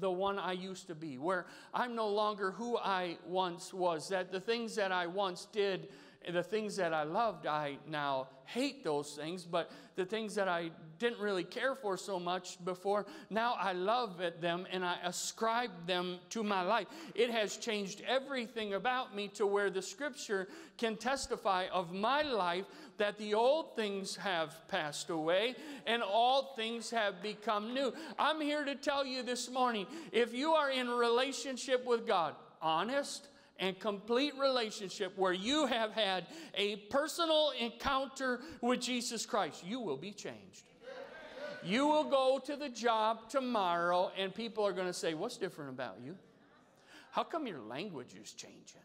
the one I used to be, where I'm no longer who I once was, that the things that I once did the things that I loved, I now hate those things, but the things that I didn't really care for so much before, now I love it, them and I ascribe them to my life. It has changed everything about me to where the scripture can testify of my life that the old things have passed away and all things have become new. I'm here to tell you this morning if you are in relationship with God, honest, and complete relationship where you have had a personal encounter with Jesus Christ, you will be changed. You will go to the job tomorrow and people are going to say, What's different about you? How come your language is changing?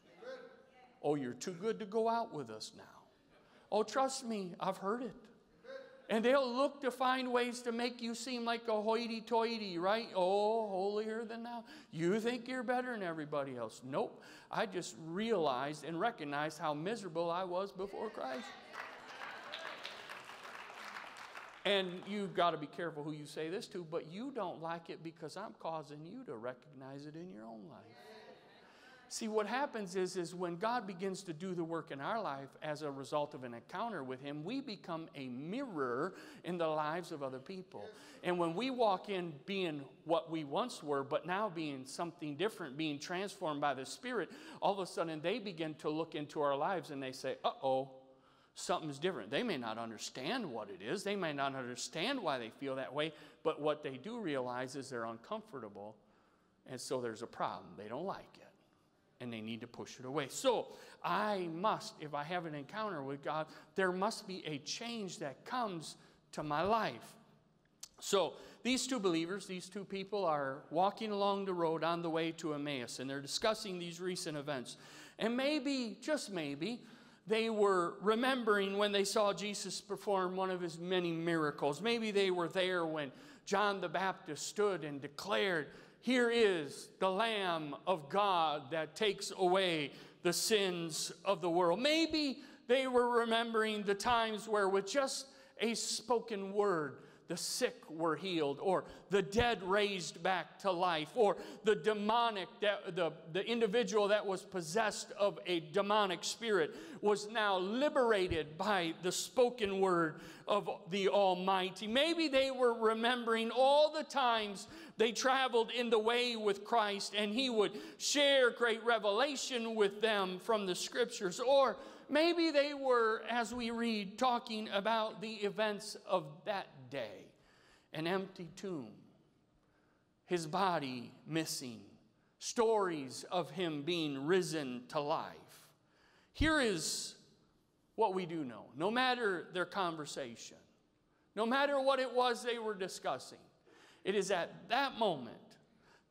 Oh, you're too good to go out with us now. Oh, trust me, I've heard it. And they'll look to find ways to make you seem like a hoity toity, right? Oh, holier than thou. You think you're better than everybody else. Nope. I just realized and recognized how miserable I was before Christ. And you've got to be careful who you say this to, but you don't like it because I'm causing you to recognize it in your own life. See, what happens is, is when God begins to do the work in our life as a result of an encounter with Him, we become a mirror in the lives of other people. And when we walk in being what we once were, but now being something different, being transformed by the Spirit, all of a sudden they begin to look into our lives and they say, uh oh, something's different. They may not understand what it is, they may not understand why they feel that way, but what they do realize is they're uncomfortable, and so there's a problem. They don't like it and they need to push it away. So I must, if I have an encounter with God, there must be a change that comes to my life. So these two believers, these two people are walking along the road on the way to Emmaus, and they're discussing these recent events. And maybe, just maybe, they were remembering when they saw Jesus perform one of his many miracles. Maybe they were there when John the Baptist stood and declared, here is the Lamb of God that takes away the sins of the world. Maybe they were remembering the times where, with just a spoken word, the sick were healed, or the dead raised back to life, or the demonic, that, the, the individual that was possessed of a demonic spirit was now liberated by the spoken word of the Almighty. Maybe they were remembering all the times they traveled in the way with Christ and He would share great revelation with them from the scriptures, or maybe they were, as we read, talking about the events of that day an empty tomb, his body missing, stories of him being risen to life. Here is what we do know no matter their conversation, no matter what it was they were discussing, it is at that moment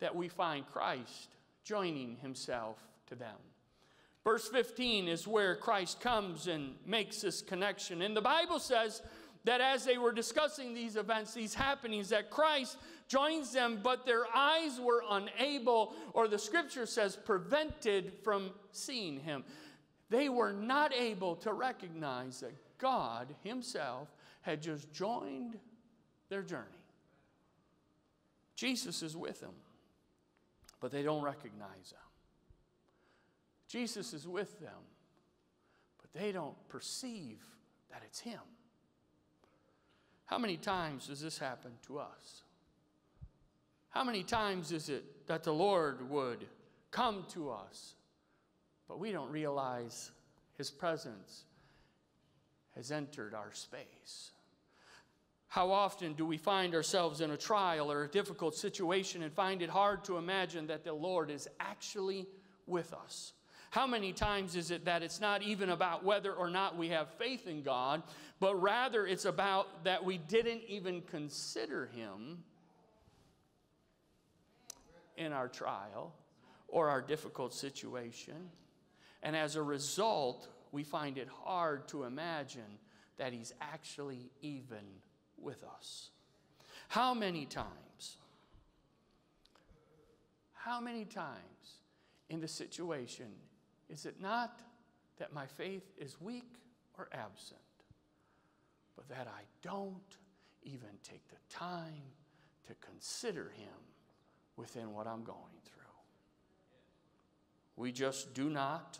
that we find Christ joining himself to them. Verse 15 is where Christ comes and makes this connection. And the Bible says that as they were discussing these events, these happenings, that Christ joins them, but their eyes were unable, or the scripture says, prevented from seeing him. They were not able to recognize that God Himself had just joined their journey. Jesus is with them, but they don't recognize Him. Jesus is with them, but they don't perceive that it's Him. How many times does this happen to us? How many times is it that the Lord would come to us, but we don't realize His presence has entered our space? How often do we find ourselves in a trial or a difficult situation and find it hard to imagine that the Lord is actually with us? How many times is it that it's not even about whether or not we have faith in God, but rather it's about that we didn't even consider Him in our trial or our difficult situation? And as a result, we find it hard to imagine that He's actually even with us. How many times? How many times in the situation is it not that my faith is weak or absent, but that I don't even take the time to consider Him within what I'm going through? We just do not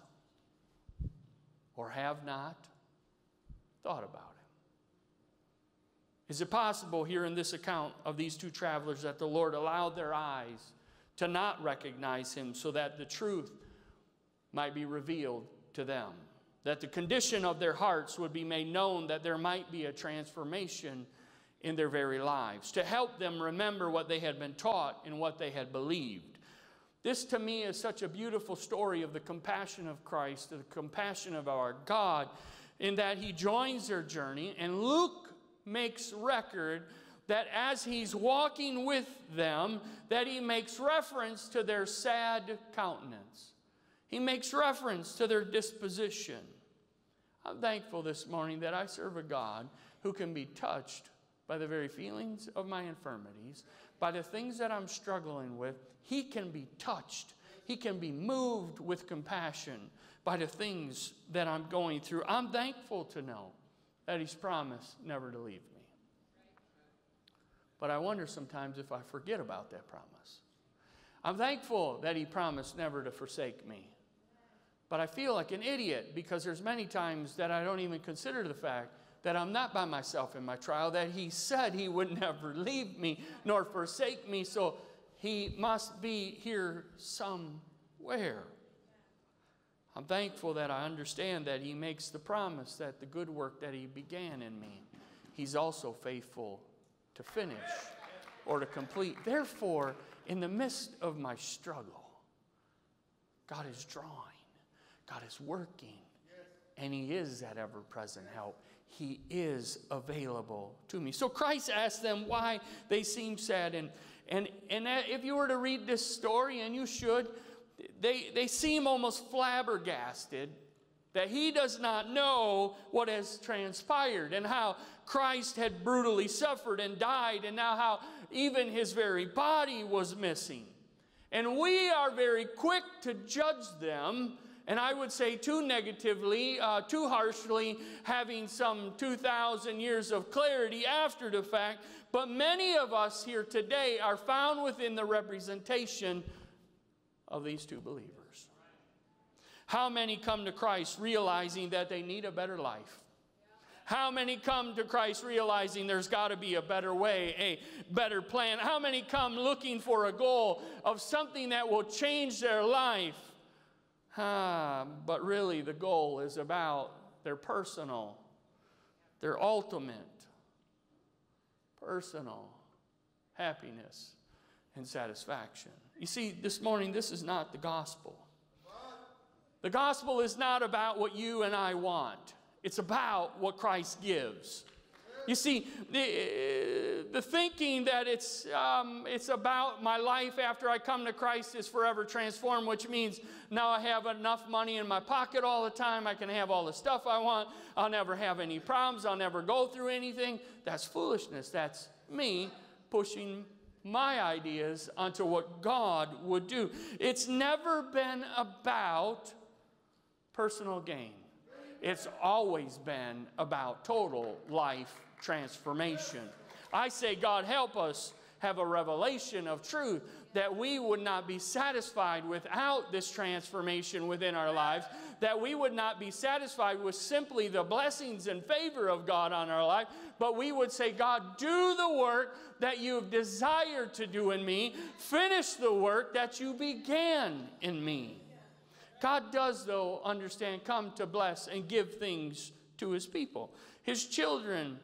or have not thought about him? Is it possible here in this account of these two travelers that the Lord allowed their eyes to not recognize him so that the truth might be revealed to them? That the condition of their hearts would be made known, that there might be a transformation in their very lives, to help them remember what they had been taught and what they had believed. This to me is such a beautiful story of the compassion of Christ, the compassion of our God, in that he joins their journey, and Luke makes record that as he's walking with them, that he makes reference to their sad countenance. He makes reference to their disposition. I'm thankful this morning that I serve a God who can be touched by the very feelings of my infirmities, by the things that I'm struggling with. He can be touched. He can be moved with compassion by the things that I'm going through. I'm thankful to know that He's promised never to leave me. But I wonder sometimes if I forget about that promise. I'm thankful that He promised never to forsake me. But I feel like an idiot because there's many times that I don't even consider the fact that I'm not by myself in my trial, that He said He would *laughs* never leave me nor forsake me, so He must be here somewhere. I'm thankful that I understand that He makes the promise that the good work that He began in me, He's also faithful to finish or to complete. Therefore, in the midst of my struggle, God is drawing, God is working, and He is that ever present help. He is available to me. So Christ asked them why they seem sad. And, and, and if you were to read this story, and you should, they, they seem almost flabbergasted that he does not know what has transpired and how Christ had brutally suffered and died, and now how even his very body was missing. And we are very quick to judge them and I would say too negatively, uh, too harshly, having some 2,000 years of clarity after the fact. But many of us here today are found within the representation of these two believers. How many come to Christ realizing that they need a better life? How many come to Christ realizing there's got to be a better way, a better plan? How many come looking for a goal of something that will change their life? Ah, but really, the goal is about their personal, their ultimate personal happiness and satisfaction. You see, this morning, this is not the gospel. The gospel is not about what you and I want, it's about what Christ gives. You see, the, the thinking that it's, um, it's about my life after I come to Christ is forever transformed, which means now I have enough money in my pocket all the time. I can have all the stuff I want. I'll never have any problems. I'll never go through anything. That's foolishness. That's me pushing my ideas onto what God would do. It's never been about personal gain. It's always been about total life transformation. I say, God, help us have a revelation of truth that we would not be satisfied without this transformation within our lives, that we would not be satisfied with simply the blessings and favor of God on our life, but we would say, God, do the work that you've desired to do in me, finish the work that you began in me. God does, though, understand, come to bless and give things to his people. His children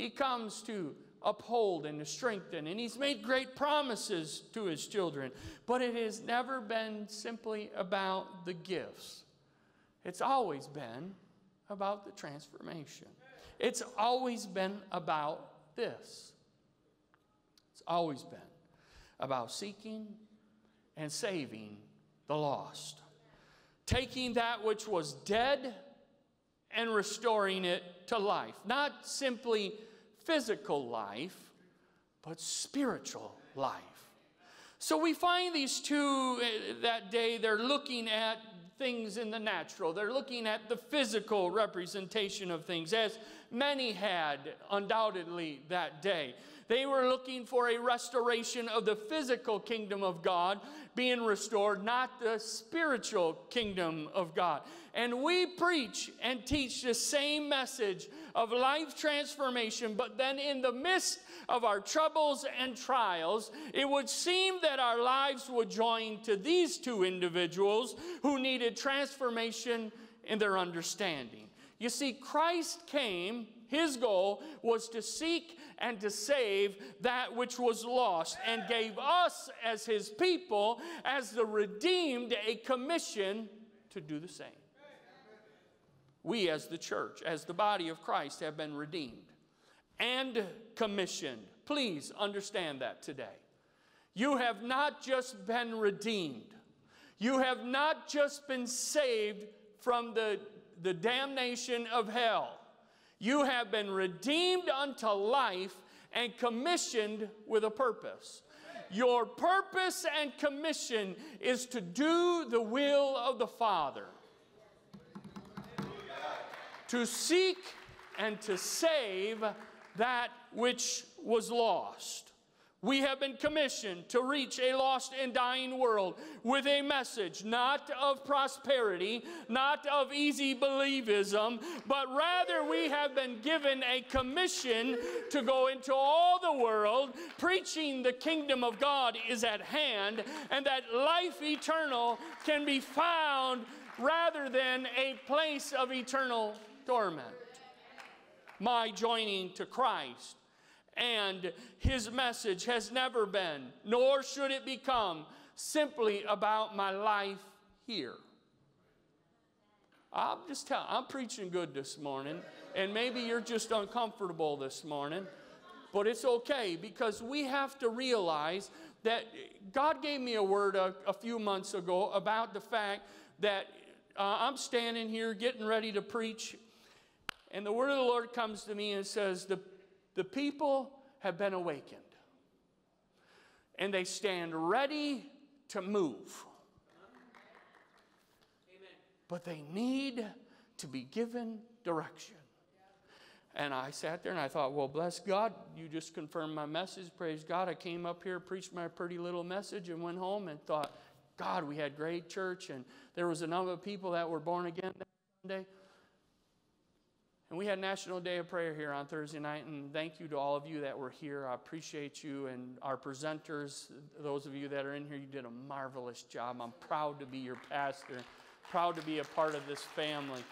he comes to uphold and to strengthen, and He's made great promises to His children. But it has never been simply about the gifts, it's always been about the transformation. It's always been about this. It's always been about seeking and saving the lost. Taking that which was dead and restoring it to life. Not simply physical life, but spiritual life. So we find these two uh, that day, they're looking at things in the natural. They're looking at the physical representation of things. As many had undoubtedly that day. They were looking for a restoration of the physical kingdom of God being restored, not the spiritual kingdom of God. And we preach and teach the same message of life transformation, but then in the midst of our troubles and trials, it would seem that our lives would join to these two individuals who needed transformation in their understanding. You see, Christ came, his goal was to seek and to save that which was lost, and gave us, as his people, as the redeemed, a commission to do the same. We, as the church, as the body of Christ, have been redeemed and commissioned. Please understand that today. You have not just been redeemed, you have not just been saved from the, the damnation of hell. You have been redeemed unto life and commissioned with a purpose. Your purpose and commission is to do the will of the Father, to seek and to save that which was lost. We have been commissioned to reach a lost and dying world with a message not of prosperity, not of easy believism, but rather we have been given a commission to go into all the world preaching the kingdom of God is at hand and that life eternal can be found rather than a place of eternal torment. My joining to Christ and his message has never been, nor should it become, simply about my life here. I'm just telling, I'm preaching good this morning, and maybe you're just uncomfortable this morning, but it's okay because we have to realize that God gave me a word a, a few months ago about the fact that uh, I'm standing here getting ready to preach, and the word of the Lord comes to me and says, The the people have been awakened and they stand ready to move. But they need to be given direction. And I sat there and I thought, well, bless God, you just confirmed my message. Praise God. I came up here, preached my pretty little message, and went home and thought, God, we had great church, and there was a number of people that were born again that Sunday. And we had National Day of Prayer here on Thursday night, and thank you to all of you that were here. I appreciate you and our presenters, those of you that are in here, you did a marvelous job. I'm proud to be your pastor, proud to be a part of this family.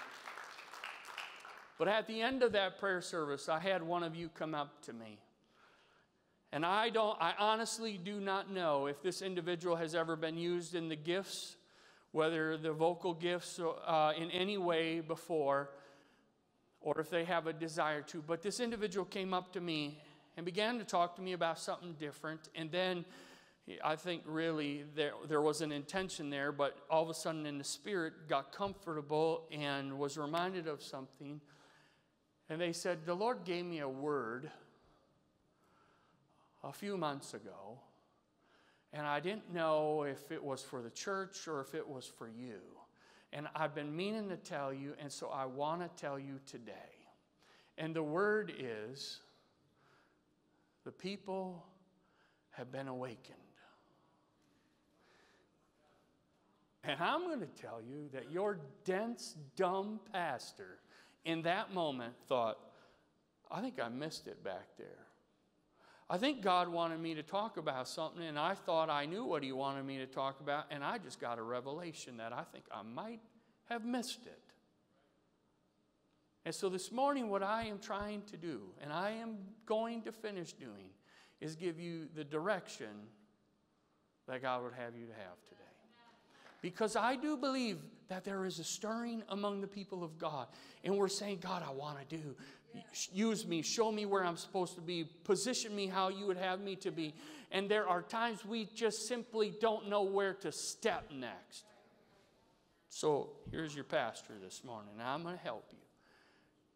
But at the end of that prayer service, I had one of you come up to me. And I don't I honestly do not know if this individual has ever been used in the gifts, whether the vocal gifts uh, in any way before or if they have a desire to. But this individual came up to me and began to talk to me about something different. And then I think really there, there was an intention there, but all of a sudden in the spirit got comfortable and was reminded of something. And they said, The Lord gave me a word a few months ago, and I didn't know if it was for the church or if it was for you. And I've been meaning to tell you, and so I want to tell you today. And the word is the people have been awakened. And I'm going to tell you that your dense, dumb pastor in that moment thought, I think I missed it back there. I think God wanted me to talk about something, and I thought I knew what He wanted me to talk about, and I just got a revelation that I think I might have missed it. And so this morning, what I am trying to do, and I am going to finish doing, is give you the direction that God would have you to have today. Because I do believe that there is a stirring among the people of God. And we're saying, God, I want to do. Use me, show me where I'm supposed to be, position me how you would have me to be. And there are times we just simply don't know where to step next. So here's your pastor this morning. I'm going to help you.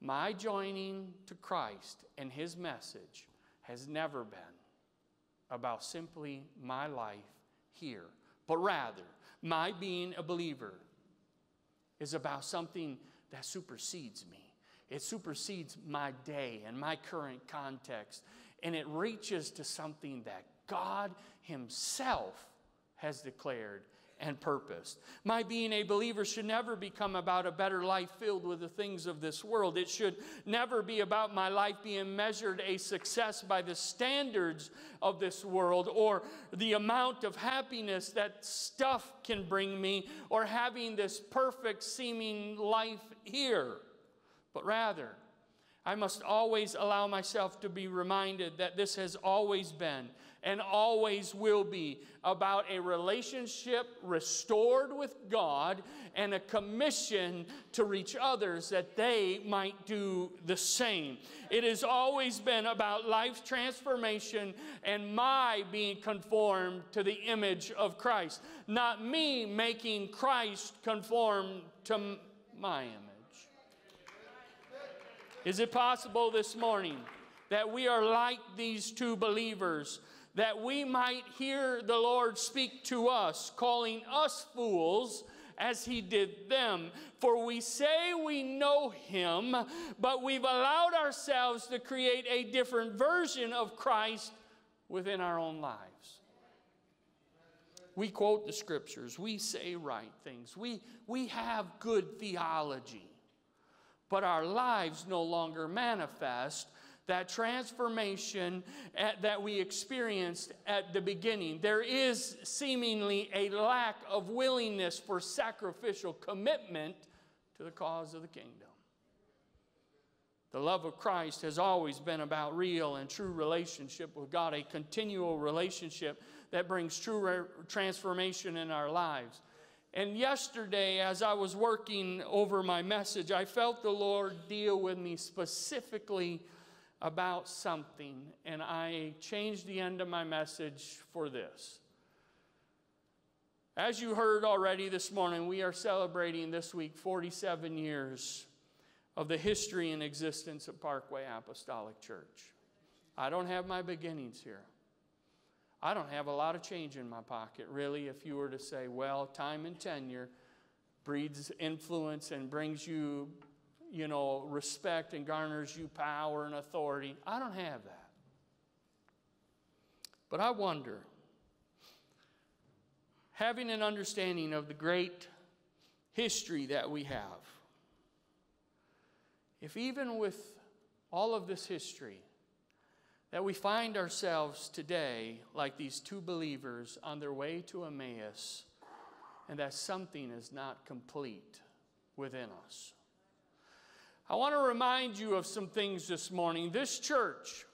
My joining to Christ and his message has never been about simply my life here, but rather, my being a believer is about something that supersedes me. It supersedes my day and my current context, and it reaches to something that God Himself has declared and purposed. My being a believer should never become about a better life filled with the things of this world. It should never be about my life being measured a success by the standards of this world or the amount of happiness that stuff can bring me or having this perfect seeming life here. But rather, I must always allow myself to be reminded that this has always been and always will be about a relationship restored with God and a commission to reach others that they might do the same. It has always been about life transformation and my being conformed to the image of Christ, not me making Christ conform to my image. Is it possible this morning that we are like these two believers, that we might hear the Lord speak to us, calling us fools? As he did them. For we say we know him, but we've allowed ourselves to create a different version of Christ within our own lives. We quote the scriptures, we say right things, we, we have good theology but our lives no longer manifest that transformation at, that we experienced at the beginning. There is seemingly a lack of willingness for sacrificial commitment to the cause of the kingdom. The love of Christ has always been about real and true relationship with God, a continual relationship that brings true transformation in our lives. And yesterday, as I was working over my message, I felt the Lord deal with me specifically about something, and I changed the end of my message for this. As you heard already this morning, we are celebrating this week 47 years of the history and existence of Parkway Apostolic Church. I don't have my beginnings here. I don't have a lot of change in my pocket, really, if you were to say, well, time and tenure breeds influence and brings you, you know, respect and garners you power and authority. I don't have that. But I wonder, having an understanding of the great history that we have, if even with all of this history, that we find ourselves today like these two believers on their way to Emmaus, and that something is not complete within us. I want to remind you of some things this morning. This church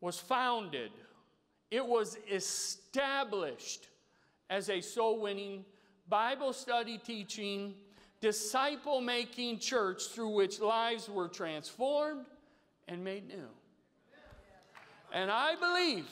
was founded, it was established as a soul winning, Bible study teaching, disciple making church through which lives were transformed and made new. And I believe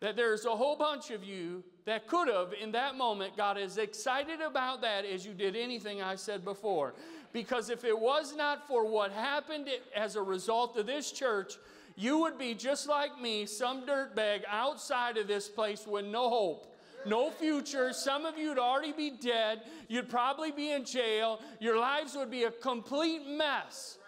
that there's a whole bunch of you that could have, in that moment, got as excited about that as you did anything I said before. Because if it was not for what happened as a result of this church, you would be just like me, some dirtbag outside of this place with no hope no future. Some of you would already be dead. You'd probably be in jail. Your lives would be a complete mess.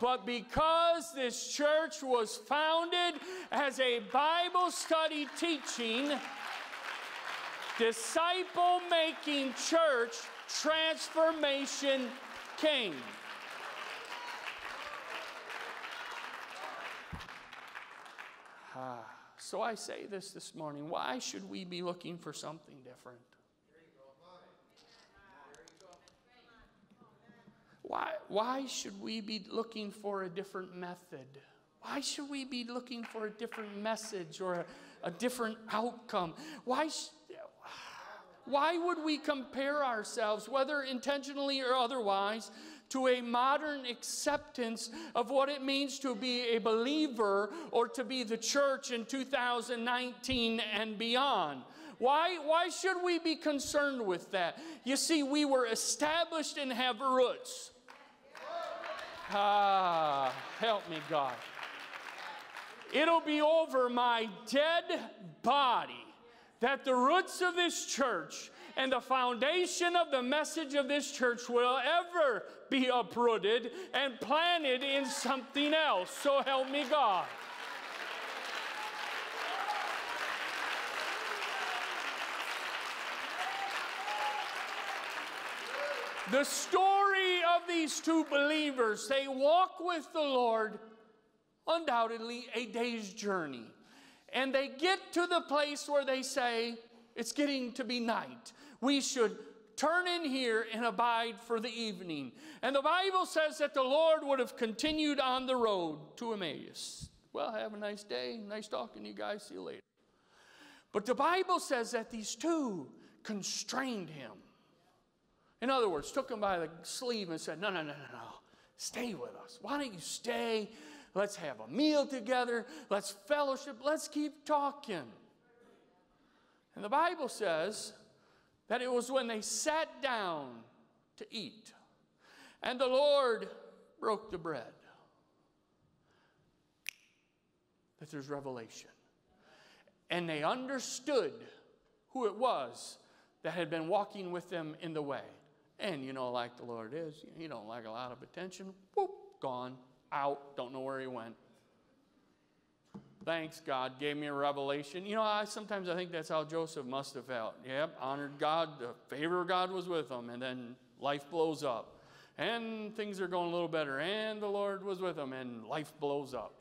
But because this church was founded as a Bible study teaching, disciple making church, transformation came. Ah, so I say this this morning why should we be looking for something different? Why, why should we be looking for a different method? Why should we be looking for a different message or a, a different outcome? Why, sh- why would we compare ourselves, whether intentionally or otherwise, to a modern acceptance of what it means to be a believer or to be the church in 2019 and beyond? Why, why should we be concerned with that? You see, we were established and have roots. Ah, help me, God. It'll be over my dead body that the roots of this church and the foundation of the message of this church will ever be uprooted and planted in something else. So help me God. The story of these two believers, they walk with the Lord, undoubtedly a day's journey. And they get to the place where they say, It's getting to be night. We should turn in here and abide for the evening. And the Bible says that the Lord would have continued on the road to Emmaus. Well, have a nice day. Nice talking to you guys. See you later. But the Bible says that these two constrained him. In other words, took him by the sleeve and said, No, no, no, no, no. Stay with us. Why don't you stay? Let's have a meal together. Let's fellowship. Let's keep talking. And the Bible says that it was when they sat down to eat and the Lord broke the bread that there's revelation. And they understood who it was that had been walking with them in the way. And you know, like the Lord is, he don't like a lot of attention. Whoop, gone, out, don't know where he went. Thanks, God gave me a revelation. You know, I sometimes I think that's how Joseph must have felt. Yep, honored God, the favor of God was with him, and then life blows up. And things are going a little better, and the Lord was with him, and life blows up.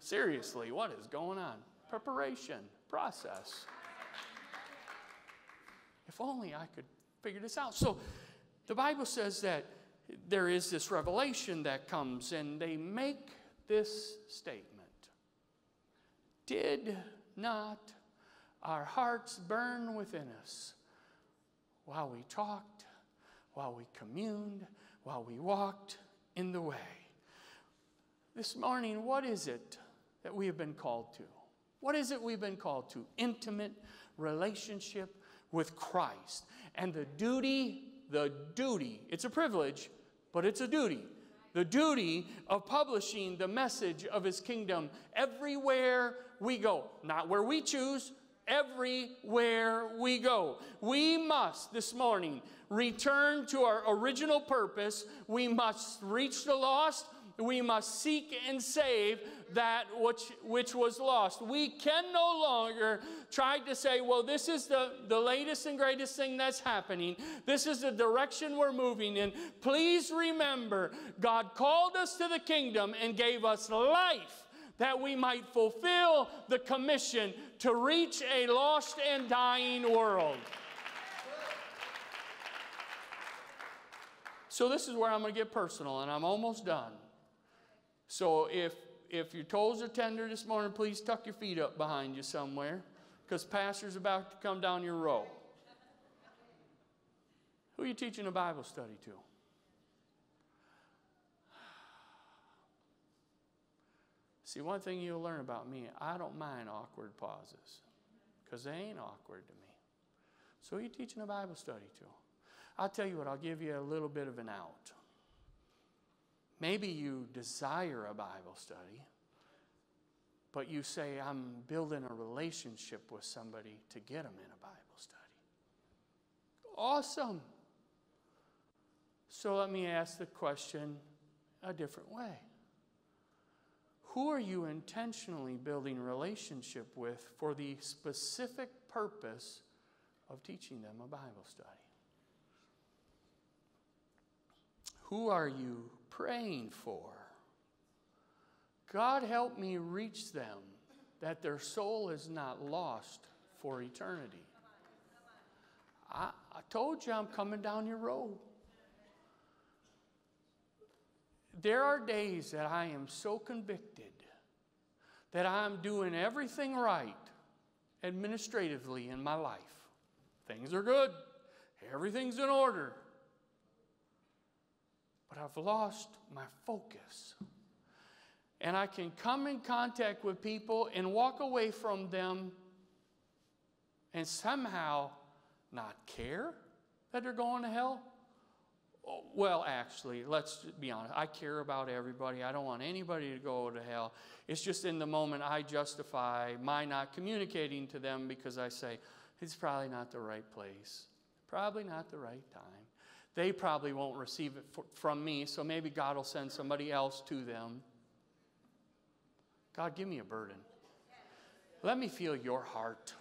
Seriously, what is going on? Preparation, process. If only I could figure this out. So the Bible says that there is this revelation that comes, and they make this statement Did not our hearts burn within us while we talked, while we communed, while we walked in the way? This morning, what is it that we have been called to? What is it we've been called to? Intimate relationship with Christ. And the duty, the duty, it's a privilege, but it's a duty. The duty of publishing the message of his kingdom everywhere we go. Not where we choose, everywhere we go. We must this morning return to our original purpose. We must reach the lost we must seek and save that which, which was lost. We can no longer try to say, well, this is the, the latest and greatest thing that's happening. This is the direction we're moving in. Please remember, God called us to the kingdom and gave us life that we might fulfill the commission to reach a lost and dying world. So, this is where I'm going to get personal, and I'm almost done. So if, if your toes are tender this morning, please tuck your feet up behind you somewhere because pastor's about to come down your row. Who are you teaching a Bible study to? See, one thing you'll learn about me, I don't mind awkward pauses because they ain't awkward to me. So, who are you teaching a Bible study to? I'll tell you what, I'll give you a little bit of an out. Maybe you desire a Bible study, but you say, I'm building a relationship with somebody to get them in a Bible study. Awesome. So let me ask the question a different way. Who are you intentionally building relationship with for the specific purpose of teaching them a Bible study? Who are you praying for. God, help me reach them that their soul is not lost for eternity. I, I told you I'm coming down your road. There are days that I am so convicted that I'm doing everything right administratively in my life. Things are good, everything's in order but I've lost my focus. And I can come in contact with people and walk away from them and somehow not care that they're going to hell. Well, actually, let's be honest. I care about everybody. I don't want anybody to go to hell. It's just in the moment I justify my not communicating to them because I say, it's probably not the right place Probably not the right time. They probably won't receive it f- from me, so maybe God will send somebody else to them. God, give me a burden. Let me feel your heart.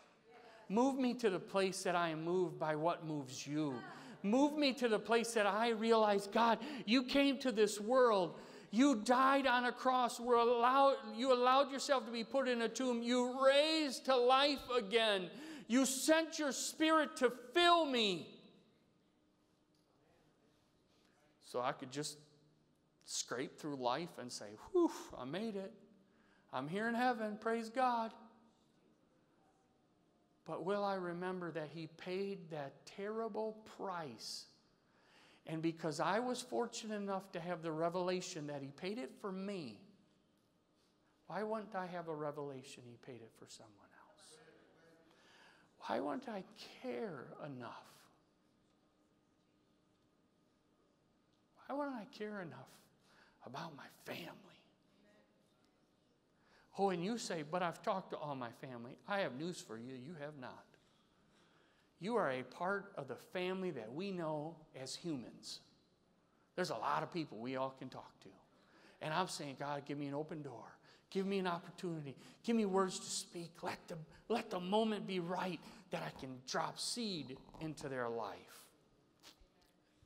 Move me to the place that I am moved by what moves you. Move me to the place that I realize, God, you came to this world. You died on a cross. Were allowed, you allowed yourself to be put in a tomb. You raised to life again. You sent your spirit to fill me. So I could just scrape through life and say, Whew, I made it. I'm here in heaven. Praise God. But will I remember that He paid that terrible price? And because I was fortunate enough to have the revelation that He paid it for me, why wouldn't I have a revelation He paid it for someone else? Why wouldn't I care enough? Why wouldn't I care enough about my family? Oh, and you say, but I've talked to all my family. I have news for you. You have not. You are a part of the family that we know as humans. There's a lot of people we all can talk to. And I'm saying, God, give me an open door. Give me an opportunity. Give me words to speak. Let the, let the moment be right that I can drop seed into their life.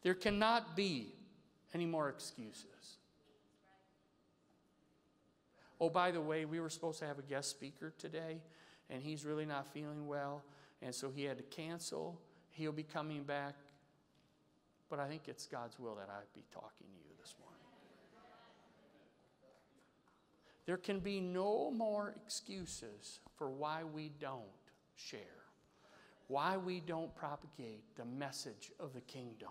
There cannot be any more excuses. Oh, by the way, we were supposed to have a guest speaker today, and he's really not feeling well, and so he had to cancel. He'll be coming back, but I think it's God's will that I be talking to you this morning. There can be no more excuses for why we don't share, why we don't propagate the message of the kingdom.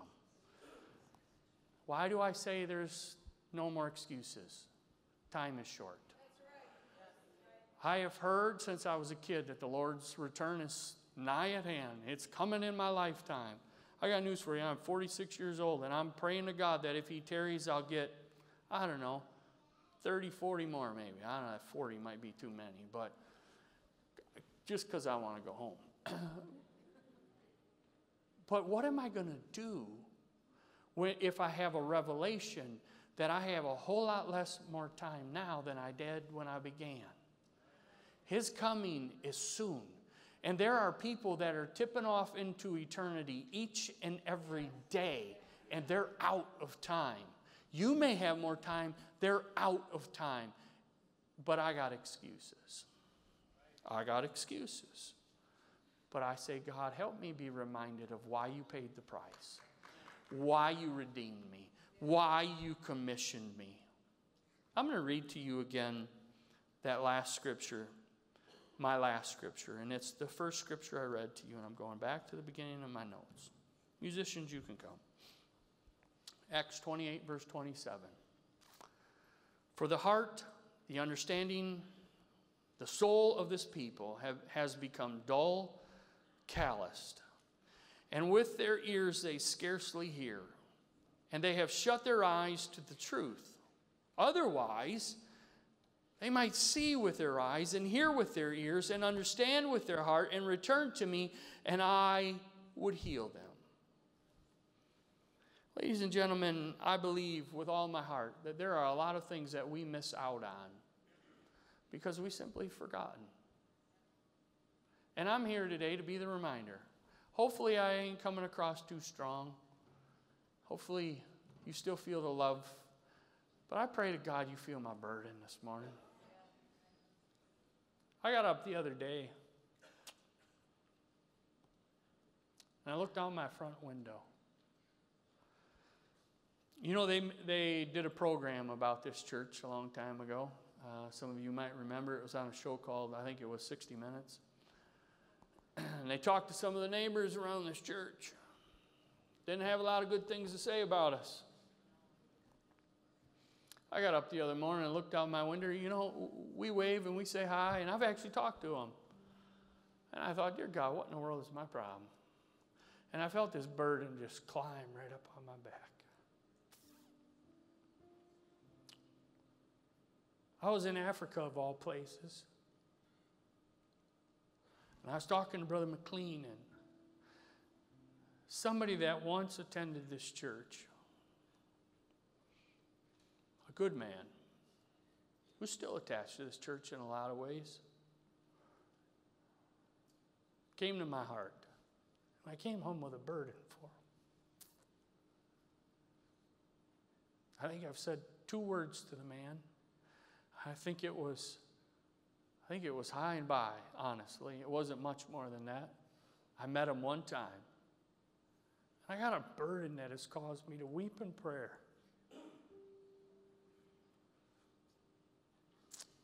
Why do I say there's no more excuses? Time is short. I have heard since I was a kid that the Lord's return is nigh at hand. It's coming in my lifetime. I got news for you. I'm 46 years old, and I'm praying to God that if He tarries, I'll get, I don't know, 30, 40 more maybe. I don't know, 40 might be too many, but just because I want to go home. *coughs* but what am I going to do if I have a revelation that I have a whole lot less more time now than I did when I began? His coming is soon. And there are people that are tipping off into eternity each and every day, and they're out of time. You may have more time, they're out of time. But I got excuses. I got excuses. But I say, God, help me be reminded of why you paid the price, why you redeemed me, why you commissioned me. I'm going to read to you again that last scripture my last scripture, and it's the first scripture I read to you, and I'm going back to the beginning of my notes. Musicians, you can come. Acts 28, verse 27. For the heart, the understanding, the soul of this people have, has become dull, calloused, and with their ears they scarcely hear, and they have shut their eyes to the truth. Otherwise, they might see with their eyes and hear with their ears and understand with their heart and return to me, and I would heal them. Ladies and gentlemen, I believe with all my heart that there are a lot of things that we miss out on because we simply forgotten. And I'm here today to be the reminder. Hopefully, I ain't coming across too strong. Hopefully, you still feel the love. But I pray to God you feel my burden this morning. I got up the other day and I looked out my front window. You know, they, they did a program about this church a long time ago. Uh, some of you might remember it was on a show called, I think it was 60 Minutes. And they talked to some of the neighbors around this church. Didn't have a lot of good things to say about us. I got up the other morning and looked out my window. You know, we wave and we say hi, and I've actually talked to them. And I thought, dear God, what in the world is my problem? And I felt this burden just climb right up on my back. I was in Africa, of all places. And I was talking to Brother McLean, and somebody that once attended this church, a good man, who's still attached to this church in a lot of ways, came to my heart. And I came home with a burden for him. I think I've said two words to the man. I think it was think it was hi and bye, honestly. It wasn't much more than that. I met him one time. I got a burden that has caused me to weep in prayer.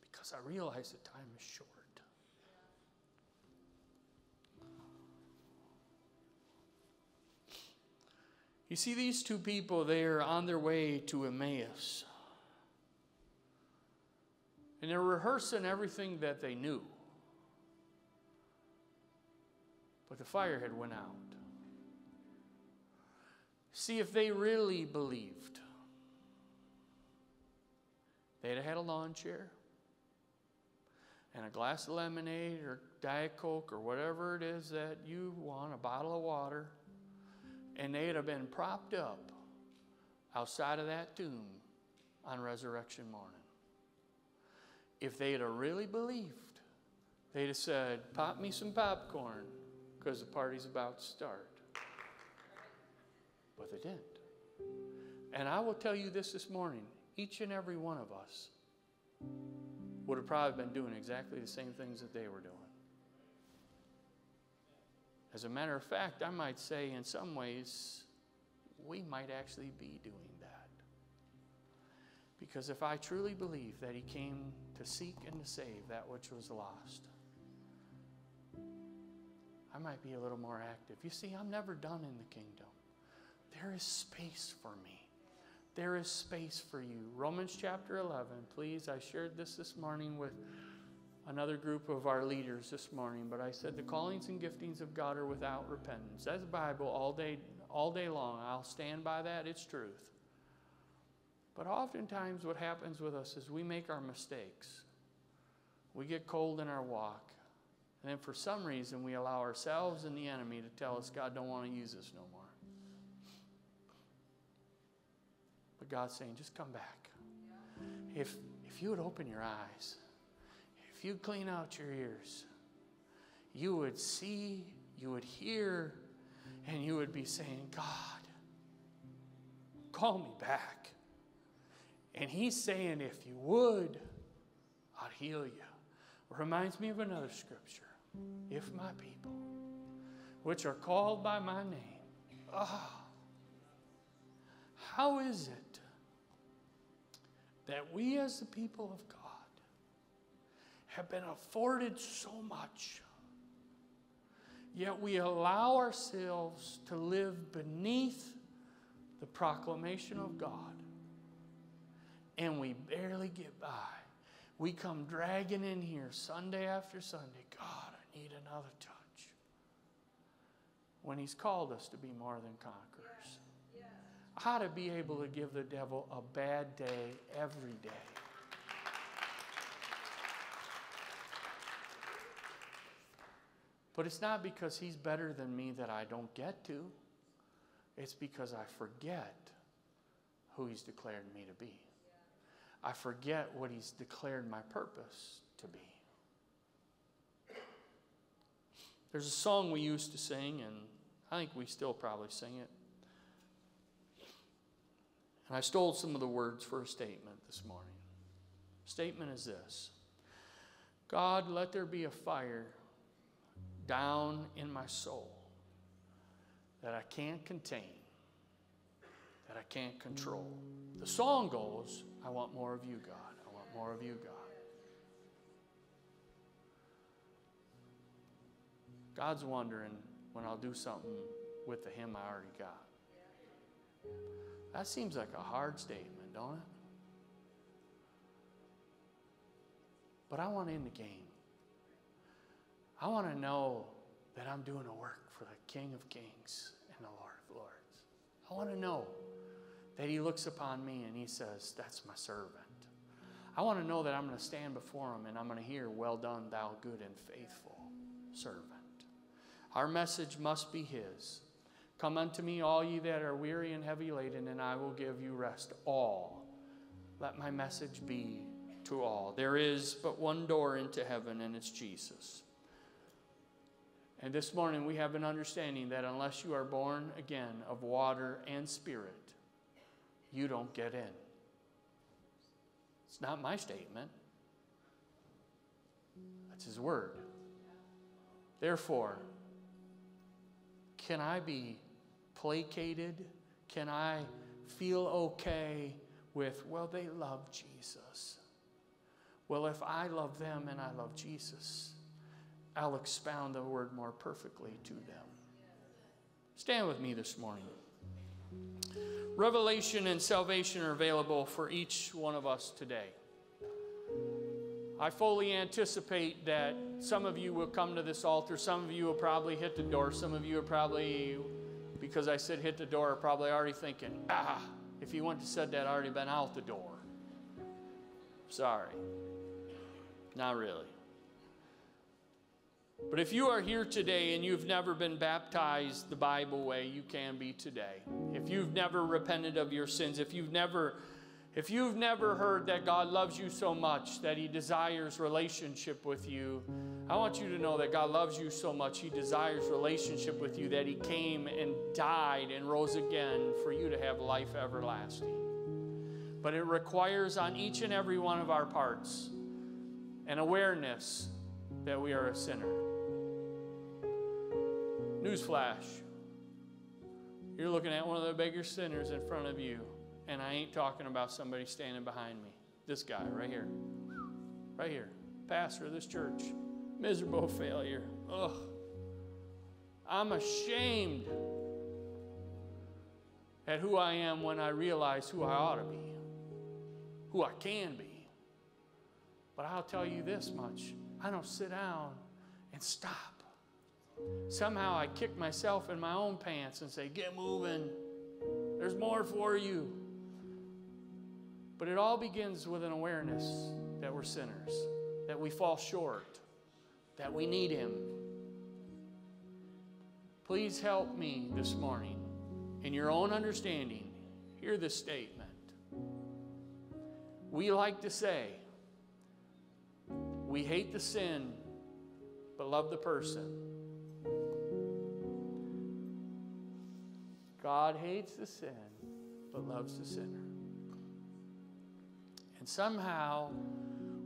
Because I realize the time is short. You see, these two people, they are on their way to Emmaus. And they're rehearsing everything that they knew. But the fire had went out. See if they really believed. They'd have had a lawn chair and a glass of lemonade or Diet Coke or whatever it is that you want, a bottle of water, and they'd have been propped up outside of that tomb on resurrection morning. If they'd have really believed, they'd have said, Pop me some popcorn because the party's about to start. But they didn't. And I will tell you this this morning each and every one of us would have probably been doing exactly the same things that they were doing. As a matter of fact, I might say in some ways, we might actually be doing. Because if I truly believe that He came to seek and to save that which was lost, I might be a little more active. You see, I'm never done in the kingdom. There is space for me. There is space for you. Romans chapter 11, please. I shared this this morning with another group of our leaders this morning, but I said the callings and giftings of God are without repentance. That's the Bible all day, all day long. I'll stand by that. It's truth. But oftentimes, what happens with us is we make our mistakes. We get cold in our walk. And then for some reason, we allow ourselves and the enemy to tell us God don't want to use us no more. But God's saying, just come back. If, if you would open your eyes, if you clean out your ears, you would see, you would hear, and you would be saying, God, call me back. And He's saying, if you would, I'd heal you. Reminds me of another scripture. If my people, which are called by my name, ah, how is it that we as the people of God have been afforded so much, yet we allow ourselves to live beneath the proclamation of God, and we barely get by. We come dragging in here Sunday after Sunday. God, I need another touch. When He's called us to be more than conquerors. How to be able to give the devil a bad day every day. But it's not because he's better than me that I don't get to. It's because I forget who he's declared me to be. I forget what he's declared my purpose to be. There's a song we used to sing, and I think we still probably sing it. And I stole some of the words for a statement this morning. Statement is this God, let there be a fire down in my soul that I can't contain, that I can't control. The song goes, I want more of you, God. I want more of you, God. God's wondering when I'll do something with the hymn I already got. That seems like a hard statement, don't it? But I want in the game. I want to know that I'm doing a work for the King of Kings and the Lord of Lords. I want to know that He looks upon me and He says, That's my servant. I want to know that I'm going to stand before Him and I'm going to hear, Well done, thou good and faithful servant. Our message must be His. Come unto me, all ye that are weary and heavy laden, and I will give you rest. All. Let my message be to all. There is but one door into heaven, and it's Jesus. And this morning we have an understanding that unless you are born again of water and spirit, you don't get in. It's not my statement, that's His word. Therefore, can I be placated? Can I feel okay with, well, they love Jesus? Well, if I love them and I love Jesus, I'll expound the word more perfectly to them. Stand with me this morning. Revelation and salvation are available for each one of us today. I fully anticipate that some of you will come to this altar. Some of you will probably hit the door. Some of you are probably, because I said hit the door, are probably already thinking, ah, if you wouldn't have said that, I'd already been out the door. Sorry. Not really. But if you are here today and you've never been baptized the Bible way, you can be today. If you've never repented of your sins, if you've never if you've never heard that God loves you so much that he desires relationship with you, I want you to know that God loves you so much he desires relationship with you that he came and died and rose again for you to have life everlasting. But it requires on each and every one of our parts an awareness that we are a sinner. Newsflash. You're looking at one of the bigger sinners in front of you. And I ain't talking about somebody standing behind me. This guy right here. Right here. Pastor of this church. Miserable failure. Ugh. I'm ashamed at who I am when I realize who I ought to be, who I can be. But I'll tell you this much I don't sit down and stop. Somehow I kick myself in my own pants and say, Get moving. There's more for you. But it all begins with an awareness that we're sinners, that we fall short, that we need Him. Please help me this morning in your own understanding. Hear this statement. We like to say, we hate the sin, but love the person. God hates the sin, but loves the sinner. And somehow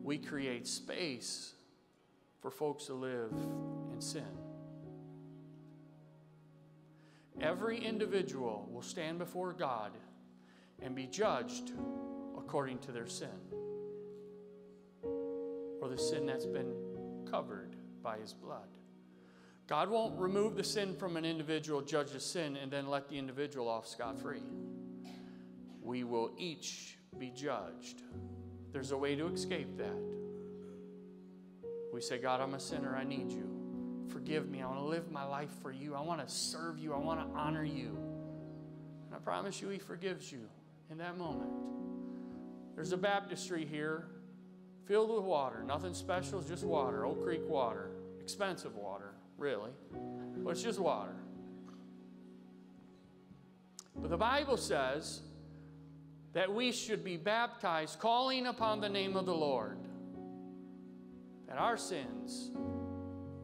we create space for folks to live in sin. Every individual will stand before God and be judged according to their sin or the sin that's been covered by his blood. God won't remove the sin from an individual, judge the sin, and then let the individual off scot free. We will each be judged. There's a way to escape that. We say, God, I'm a sinner. I need you. Forgive me. I want to live my life for you. I want to serve you. I want to honor you. And I promise you, He forgives you in that moment. There's a baptistry here filled with water. Nothing special, just water. Oak Creek water. Expensive water, really. But it's just water. But the Bible says that we should be baptized, calling upon the name of the Lord, that our sins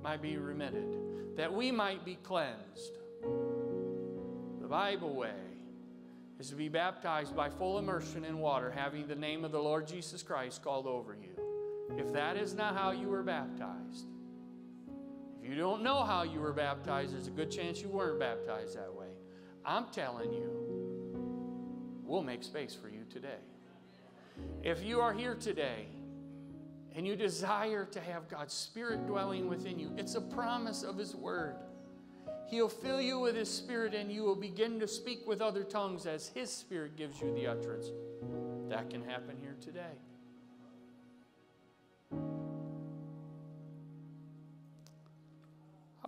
might be remitted, that we might be cleansed. The Bible way is to be baptized by full immersion in water, having the name of the Lord Jesus Christ called over you. If that is not how you were baptized, if you don't know how you were baptized, there's a good chance you weren't baptized that way. I'm telling you, we'll make space for you today. If you are here today and you desire to have God's Spirit dwelling within you, it's a promise of His Word. He'll fill you with His Spirit and you will begin to speak with other tongues as His Spirit gives you the utterance. That can happen here today.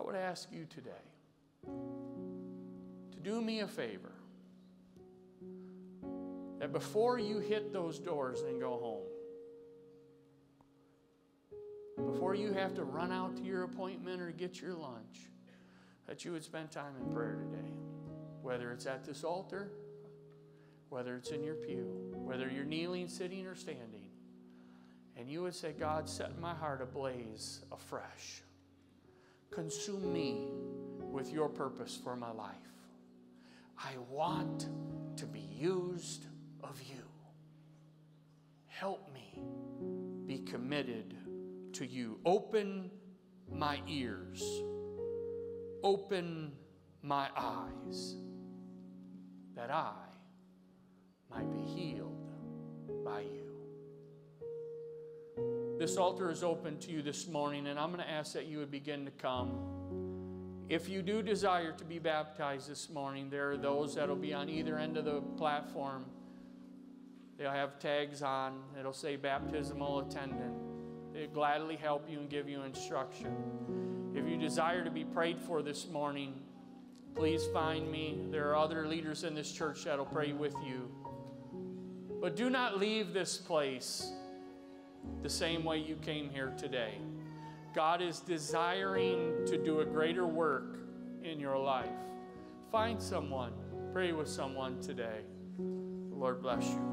I would ask you today to do me a favor that before you hit those doors and go home, before you have to run out to your appointment or get your lunch, that you would spend time in prayer today. whether it's at this altar, whether it's in your pew, whether you're kneeling, sitting, or standing, and you would say, God, set my heart ablaze afresh. Consume me with your purpose for my life. I want to be used of you. Help me be committed to you. Open my ears, open my eyes, that I might be healed by you. This altar is open to you this morning, and I'm going to ask that you would begin to come. If you do desire to be baptized this morning, there are those that will be on either end of the platform. They'll have tags on, it'll say baptismal attendant. They'll gladly help you and give you instruction. If you desire to be prayed for this morning, please find me. There are other leaders in this church that'll pray with you. But do not leave this place the same way you came here today. God is desiring to do a greater work in your life. Find someone, pray with someone today. The Lord bless you.